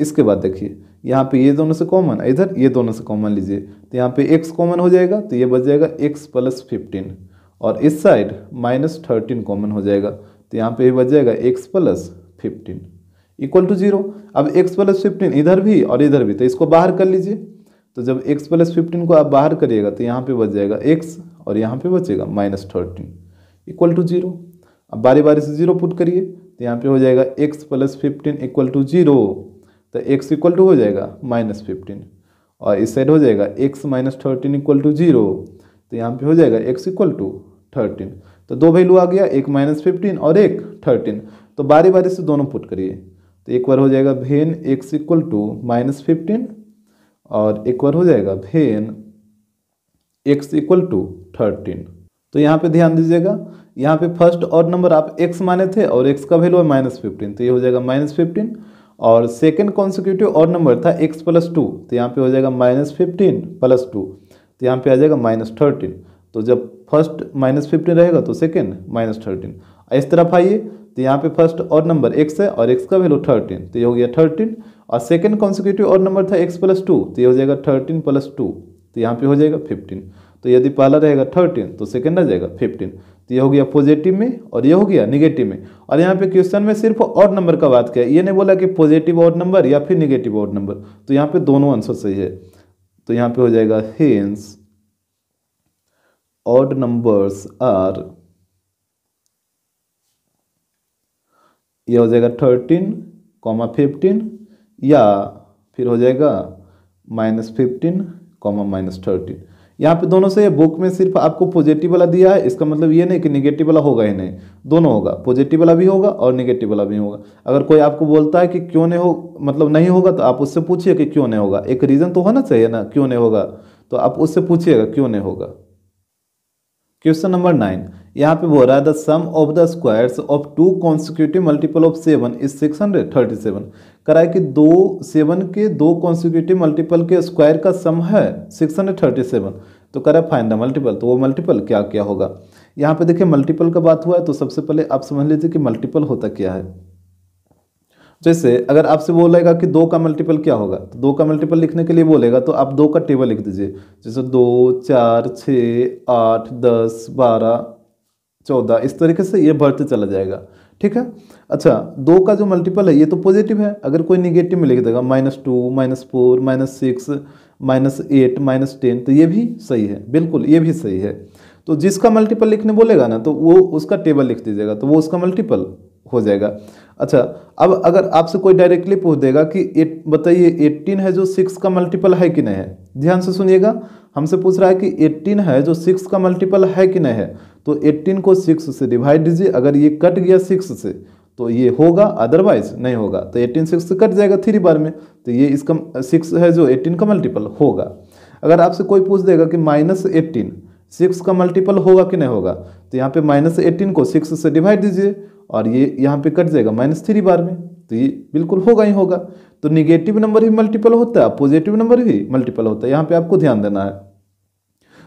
इसके बाद देखिए, यहाँ पे ये दोनों से कॉमन इधर ये दोनों से कॉमन लीजिए। तो यहाँ पे एक्स कॉमन हो जाएगा तो ये बच जाएगा एक्स प्लस फिफ्टीन और इस साइड माइनस थर्टीन कॉमन हो जाएगा। तो यहाँ पे बच जाएगा x plus fifteen equal to zero अब x प्लस फिफ्टीन इधर भी और इधर भी तो इसको बाहर कर लीजिए। तो जब x प्लस फिफ्टीन को आप बाहर करिएगा तो यहाँ पे बच जाएगा x और यहाँ पे बचेगा minus thirteen equal to zero अब बारी बारी से ज़ीरो पुट करिए तो यहाँ पे हो जाएगा x plus fifteen equal to zero तो x इक्वल टू हो जाएगा माइनस फिफ्टीन और इस साइड हो जाएगा x minus thirteen equal to zero तो यहाँ पे हो जाएगा x इक्वल टू थर्टीन। तो दो वैल्यू आ गया, एक माइनस फिफ्टीन और एक थर्टीन तो बारी बारी से दोनों पुट करिए। तो एक बार हो जाएगा when x equal to minus fifteen और एक बार हो जाएगा when x equal to thirteen तो यहाँ पे ध्यान दीजिएगा, यहाँ पे फ़र्स्ट और नंबर आप एक्स माने थे और एक्स का वैल्यू है माइनस फिफ्टीन तो ये हो जाएगा माइनस फिफ्टीन और सेकेंड कॉन्सिक्यूटिव और नंबर था एक्स प्लस टू तो यहाँ पे हो जाएगा माइनस फिफ्टीन प्लस टू तो यहाँ पे आ जाएगा माइनस थर्टीन तो जब फ़र्स्ट माइनस फिफ्टीन रहेगा तो सेकेंड माइनस थर्टीन इस तरफ़ आइए तो यहाँ पे फ़र्स्ट और नंबर एक्स है और एक्स का वैल्यू थर्टीन तो ये हो गया थर्टीन और सेकेंड कॉन्सिक्यूटिव और नंबर था एक्स प्लस टू तो ये हो जाएगा थर्टीन प्लस टू तो यहाँ पे हो जाएगा फिफ्टीन तो यदि पहला रहेगा थर्टीन तो सेकेंड आ जाएगा फिफ्टीन तो ये हो गया पॉजिटिव में और ये हो गया निगेटिव में। और यहाँ पे क्वेश्चन में सिर्फ़ और नंबर का बात किया। ये नहीं बोला कि पॉजिटिव और नंबर या फिर निगेटिव और नंबर तो यहाँ पे दोनों आंसर सही है। तो यहाँ पे हो जाएगा हेंस ऑड नंबर्स आर ये हो जाएगा थर्टीन कॉमा फिफ्टीन या फिर हो जाएगा minus fifteen comma minus thirteen यहाँ पे दोनों से बुक में सिर्फ़ आपको पॉजिटिव वाला दिया है, इसका मतलब ये नहीं कि निगेटिव वाला होगा ही नहीं। दोनों होगा पॉजिटिव वाला भी होगा और निगेटिव वाला भी होगा। अगर कोई आपको बोलता है कि क्यों नहीं हो मतलब नहीं होगा तो आप उससे पूछिए कि क्यों नहीं होगा। एक रीज़न तो होना चाहिए ना, क्यों नहीं होगा? तो आप उससे पूछिएगा, क्यों नहीं होगा? क्वेश्चन नंबर नाइन यहाँ पे बोल रहा है the sum of the squares of two consecutive multiple of seven is six hundred thirty seven करा है कि दो सेवन के दो कॉन्सिक्यूटिव मल्टीपल के स्क्वायर का सम है सिक्स हंड्रेड थर्टी सेवन तो करा फाइन द मल्टीपल तो वो मल्टीपल क्या क्या होगा? यहाँ पे देखिए मल्टीपल का बात हुआ है तो सबसे पहले आप समझ लीजिए कि मल्टीपल होता क्या है। जैसे अगर आपसे बोलेगा कि दो का मल्टीपल क्या होगा? तो दो का मल्टीपल लिखने के लिए बोलेगा तो आप दो का टेबल लिख दीजिए। जैसे दो, चार छः आठ, दस, बारह, चौदह, इस तरीके से ये बढ़ते चला जाएगा। ठीक है? अच्छा दो का जो मल्टीपल है, ये तो पॉजिटिव है। अगर कोई निगेटिव में लिख देगा minus two minus four minus six minus eight minus ten तो ये भी सही है। बिल्कुल, ये भी सही है। तो जिसका मल्टीपल लिखने बोलेगा ना तो वो उसका टेबल लिख दीजिएगा तो वो उसका मल्टीपल हो जाएगा। अच्छा अब अगर आपसे कोई डायरेक्टली पूछ देगा कि एट बताइए एट्टीन है जो सिक्स का मल्टीपल है कि नहीं है? ध्यान से सुनिएगा। हमसे पूछ रहा है कि एट्टीन है जो सिक्स का मल्टीपल है कि नहीं है? तो एट्टीन को सिक्स से डिवाइड दीजिए। अगर ये कट गया सिक्स से तो ये होगा अदरवाइज़ नहीं होगा। तो एट्टीन सिक्स से कट जाएगा थ्री बार में। तो ये इसका सिक्स है जो एट्टीन का मल्टीपल होगा। अगर आपसे कोई पूछ देगा कि माइनस एट्टीन सिक्स का मल्टीपल होगा कि नहीं होगा? तो यहाँ पे माइनस एट्टीन को सिक्स से डिवाइड दीजिए। और ये यहाँ पे कट जाएगा माइनस थ्री बार में तो ये बिल्कुल होगा ही होगा। तो निगेटिव नंबर भी मल्टीपल होता है पॉजिटिव नंबर भी मल्टीपल होता है। यहाँ पे आपको ध्यान देना है।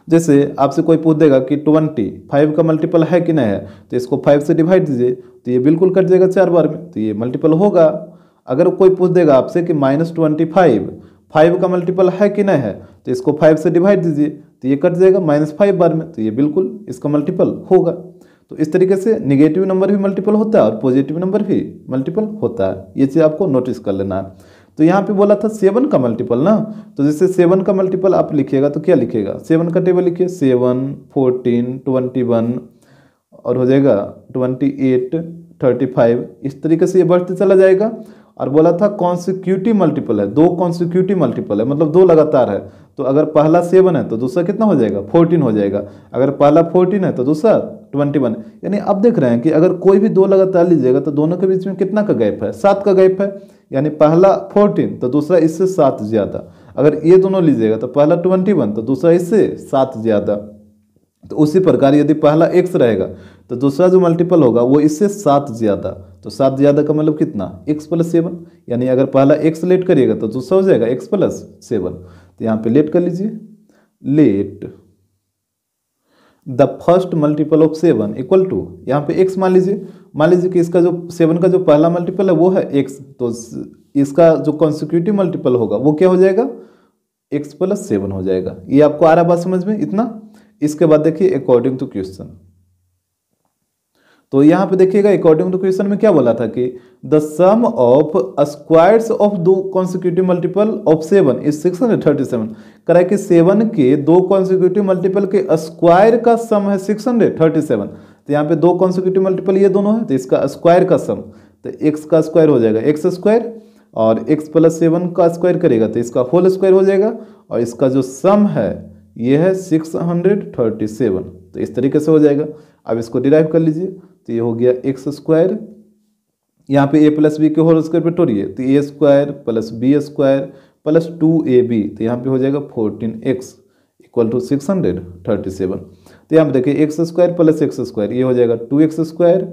जैसे आपसे कोई पूछ देगा कि ट्वेंटी फाइव का मल्टीपल है कि नहीं है तो इसको फाइव से डिवाइड दीजिए तो ये बिल्कुल कट जाएगा चार बार में तो ये मल्टीपल होगा। अगर कोई पूछ देगा आपसे कि माइनस ट्वेंटी फाइव फाइव का मल्टीपल है कि नहीं है तो इसको फाइव से डिवाइड दीजिए तो ये कट जाएगा माइनस फाइव बार में तो ये बिल्कुल इसका मल्टीपल होगा। तो इस तरीके से निगेटिव नंबर भी मल्टीपल होता है और पॉजिटिव नंबर भी मल्टीपल होता है। ये चीज़ आपको नोटिस कर लेना है। तो यहाँ पे बोला था सेवन का मल्टीपल ना? तो जैसे सेवन का मल्टीपल आप लिखिएगा तो क्या लिखिएगा? सेवन का टेबल लिखिए। सेवन फोर्टीन ट्वेंटी वन और हो जाएगा ट्वेंटी एट थर्टी फाइव इस तरीके से ये बढ़ते चला जाएगा। और बोला था कॉन्सिक्यूटिव मल्टीपल है, दो कॉन्सिक्यूटिव मल्टीपल है मतलब दो लगातार है तो अगर पहला सेवन है तो दूसरा कितना हो जाएगा? फोर्टीन हो जाएगा। अगर पहला फोर्टीन है तो दूसरा ट्वेंटी वन यानी अब देख रहे हैं कि अगर कोई भी दो लगातार लीजिएगा तो दोनों के बीच में कितना का गैप है? सात का गैप है। यानी पहला फोर्टीन तो दूसरा इससे सात ज़्यादा। अगर ये दोनों लीजिएगा तो पहला ट्वेंटी वन तो दूसरा इससे सात ज़्यादा। तो उसी प्रकार यदि पहला एक्स रहेगा तो दूसरा जो मल्टीपल होगा, वो इससे सात ज़्यादा। तो सात ज़्यादा का मतलब कितना? एक्स प्लस सेवन यानी अगर पहला एक्स लेट करिएगा तो दूसरा हो जाएगा एक्स प्लस सेवन तो यहाँ पे लेट कर लीजिए। Let the first multiple of seven equal to यहाँ पे एक्स मान लीजिए। मान लीजिए कि इसका जो सेवन का जो पहला मल्टीपल है, वो है एक्स तो इसका जो कॉन्सिक्यूटिव मल्टीपल होगा, वो क्या हो जाएगा? एक्स प्लस सेवन हो जाएगा। ये आपको आ रहा बात समझ में? इतना? इसके बाद देखिए अकॉर्डिंग टू क्वेश्चन तो यहाँ पे देखिएगा अकॉर्डिंग टू क्वेश्चन में क्या बोला था कि the sum of squares of दो consecutive multiple of seven is six hundred thirty seven करा कि सेवन के दो कॉन्सिक्यूटिव मल्टीपल के स्क्वायर का सम है सिक्स हंड्रेड थर्टी सेवन तो यहाँ पे दो कॉन्सिक्यूटिव मल्टीपल ये दोनों है तो इसका स्क्वायर का सम तो एक्स का स्क्वायर हो जाएगा एक्स स्क्वायर और एक्स प्लस सेवन का स्क्वायर करेगा तो इसका होल स्क्वायर हो जाएगा और इसका जो सम है, ये है सिक्स हंड्रेड थर्टी सेवन तो इस तरीके से हो जाएगा। अब इसको डिराइव कर लीजिए। तो ये हो गया एक्स स्क्वायर यहाँ पे ए प्लस बी के होल स्क्वायर पे तोड़िए तो a square plus b square plus two a b तो यहाँ पे हो जाएगा fourteen x equal to six hundred thirty seven तो यहाँ पे देखिए x square plus x square ये हो जाएगा two x square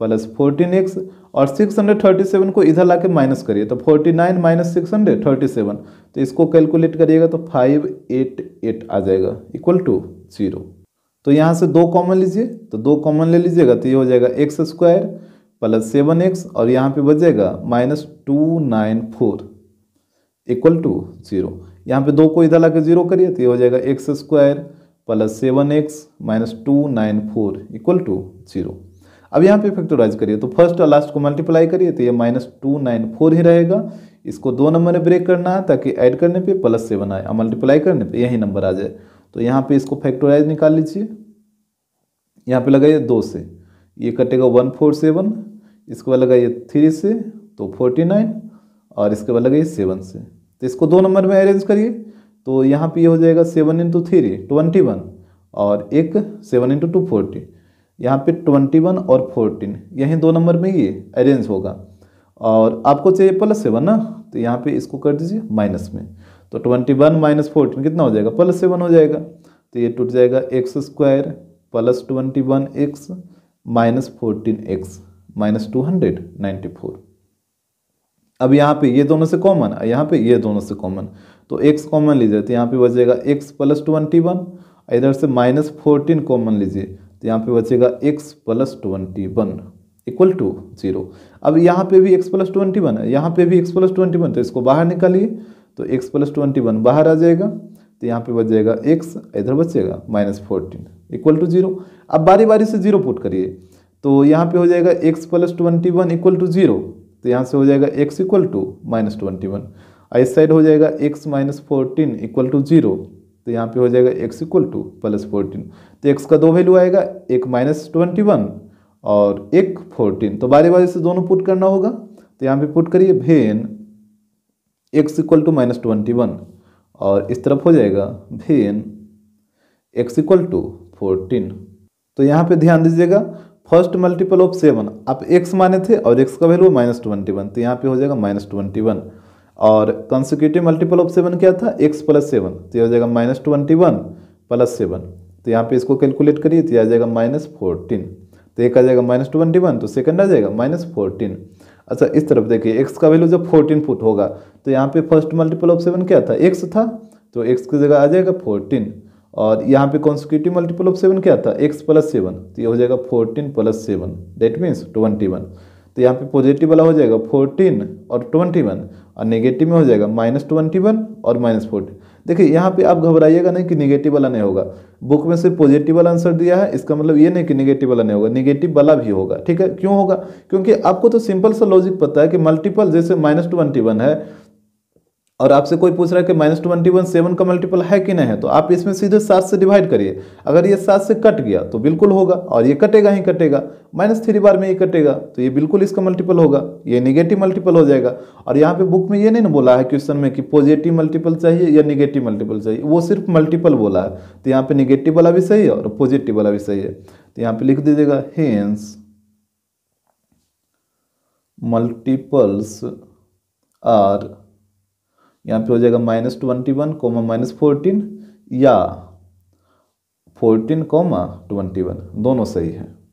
plus fourteen x और सिक्स हंड्रेड थर्टी सेवन को इधर ला के माइनस करिए तो forty nine minus six hundred thirty seven तो इसको कैलकुलेट करिएगा तो फाइव एट एट आ जाएगा इक्वल टू ज़ीरो तो यहाँ से दो कॉमन लीजिए तो दो कॉमन ले लीजिएगा तो ये हो जाएगा x square plus seven x और यहाँ पे बचेगा minus two nine four equal to zero यहाँ पे दो को इधर ला के ज़ीरो करिए तो ये हो जाएगा x square plus seven x minus two nine four equal to zero अब यहाँ पे फैक्टराइज करिए तो फ़र्स्ट और लास्ट को मल्टीप्लाई करिए तो ये माइनस टू नाइन फोर ही रहेगा। इसको दो नंबर में ब्रेक करना है ताकि ऐड करने पे प्लस सेवन आए, और मल्टीप्लाई करने पे यही नंबर आ जाए। तो यहाँ पे इसको फैक्टोराइज निकाल लीजिए। यहाँ पे लगाइए दो से। ये कटेगा वन फोर सेवन, इसके बाद लगाइए थ्री से तो फोर्टी नाइन, और इसके बाद लगाइए सेवन से। तो इसको दो नंबर में अरेंज करिए तो यहाँ पे ये हो जाएगा seven into three twenty one और एक सेवन इंटू टू फोर्टी यहाँ पे ट्वेंटी वन और फोर्टीन यहीं दो नंबर में ये अरेंज होगा। और आपको चाहिए प्लस सेवन ना तो यहाँ पे इसको कर दीजिए माइनस में। तो ट्वेंटी वन माइनस फोर्टीन कितना हो जाएगा? प्लस सेवन हो जाएगा। तो ये टूट जाएगा x square plus twenty one x minus fourteen x minus two hundred ninety four अब यहाँ पे ये दोनों से कॉमन है, यहाँ पे ये दोनों से कॉमन तो एक्स कॉमन लीजिए तो यहाँ पे बचेगा एक्स प्लस ट्वेंटी वन इधर से माइनस फोर्टीन कॉमन लीजिए तो यहाँ पे बचेगा x plus twenty one equal to zero अब यहाँ पे भी एक्स प्लस ट्वेंटी वन है, यहाँ पे भी एक्स प्लस ट्वेंटी वन तो इसको बाहर निकालिए। तो एक्स प्लस ट्वेंटी वन बाहर आ जाएगा तो यहाँ पे बच जाएगा एक्स इधर बचेगा minus fourteen equal to zero अब बारी बारी से ज़ीरो पुट करिए तो यहाँ पे हो जाएगा x plus twenty one equal to zero तो यहाँ से हो जाएगा x equal to minus twenty one इस साइड हो जाएगा x minus fourteen equal to zero तो यहाँ पे हो जाएगा x equal to plus fourteen तो एक्स का दो वैल्यू आएगा, एक माइनस ट्वेंटी वन और एक फोर्टीन तो बारी बारी से दोनों पुट करना होगा तो यहाँ पे पुट करिए when x equal to minus twenty one और इस तरफ़ हो जाएगा when x equal to fourteen तो यहाँ पे ध्यान दीजिएगा फ़र्स्ट मल्टीपल ऑफ़ सेवन आप एक्स माने थे और एक्स का वैल्यू माइनस ट्वेंटी वन तो यहाँ पे हो जाएगा माइनस ट्वेंटी वन और कंसिक्यूटिव मल्टीपल ऑफ़ सेवन क्या था? एक्स प्लस सेवन तो यह हो जाएगा minus twenty one plus seven तो यहाँ पे इसको कैलकुलेट करिए तो आ जाएगा माइनस फोर्टीन तो एक आ जाएगा माइनस ट्वेंटी वन तो सेकंड आ जाएगा माइनस फोर्टीन अच्छा इस तरफ़ देखिए एक्स का वैल्यू जब फोर्टीन फुट होगा तो यहाँ पे फ़र्स्ट मल्टीपल ऑफ़ सेवन क्या था? एक्स था तो एक्स की जगह आ जाएगा फोर्टीन और यहाँ पे कॉन्सिक्यूटिव मल्टीपल ऑफ़ सेवन क्या था? एक्स प्लस सेवन तो ये हो जाएगा fourteen plus seven that means twenty one तो यहाँ पे पॉजिटिव वाला हो जाएगा फोर्टीन और ट्वेंटी वन और नेगेटिव में हो जाएगा माइनस ट्वेंटी वन और माइनस फोर्टीन देखिए, यहाँ पे आप घबराइएगा नहीं कि निगेटिव वाला नहीं होगा। बुक में सिर्फ़ पॉजिटिव वाला आंसर दिया है, इसका मतलब ये नहीं कि निगेटिव वाला नहीं होगा निगेटिव वाला भी होगा। ठीक है? क्यों होगा? क्योंकि आपको तो सिंपल सा लॉजिक पता है कि मल्टीपल जैसे माइनस ट्वेंटी वन है और आपसे कोई पूछ रहा है कि माइनस ट्वेंटी वन सेवन का मल्टीपल है कि नहीं है तो आप इसमें सीधे सात से डिवाइड करिए। अगर ये सात से कट गया तो बिल्कुल होगा, और ये कटेगा ही कटेगा। माइनस थ्री बार में ये कटेगा तो ये बिल्कुल इसका मल्टीपल होगा। ये निगेटिव मल्टीपल हो जाएगा। और यहाँ पे बुक में ये नहीं ना बोला है क्वेश्चन में कि पॉजिटिव मल्टीपल चाहिए या निगेटिव मल्टीपल चाहिए। वो सिर्फ़ मल्टीपल बोला है। तो यहाँ पे निगेटिव वाला भी सही है और पॉजिटिव वाला भी सही है। तो यहाँ पे लिख दीजिएगा हेंस मल्टीपल्स आर यहाँ पे हो जाएगा minus twenty one comma minus fourteen या फोर्टीन कोमा ट्वेंटी वन दोनों सही है।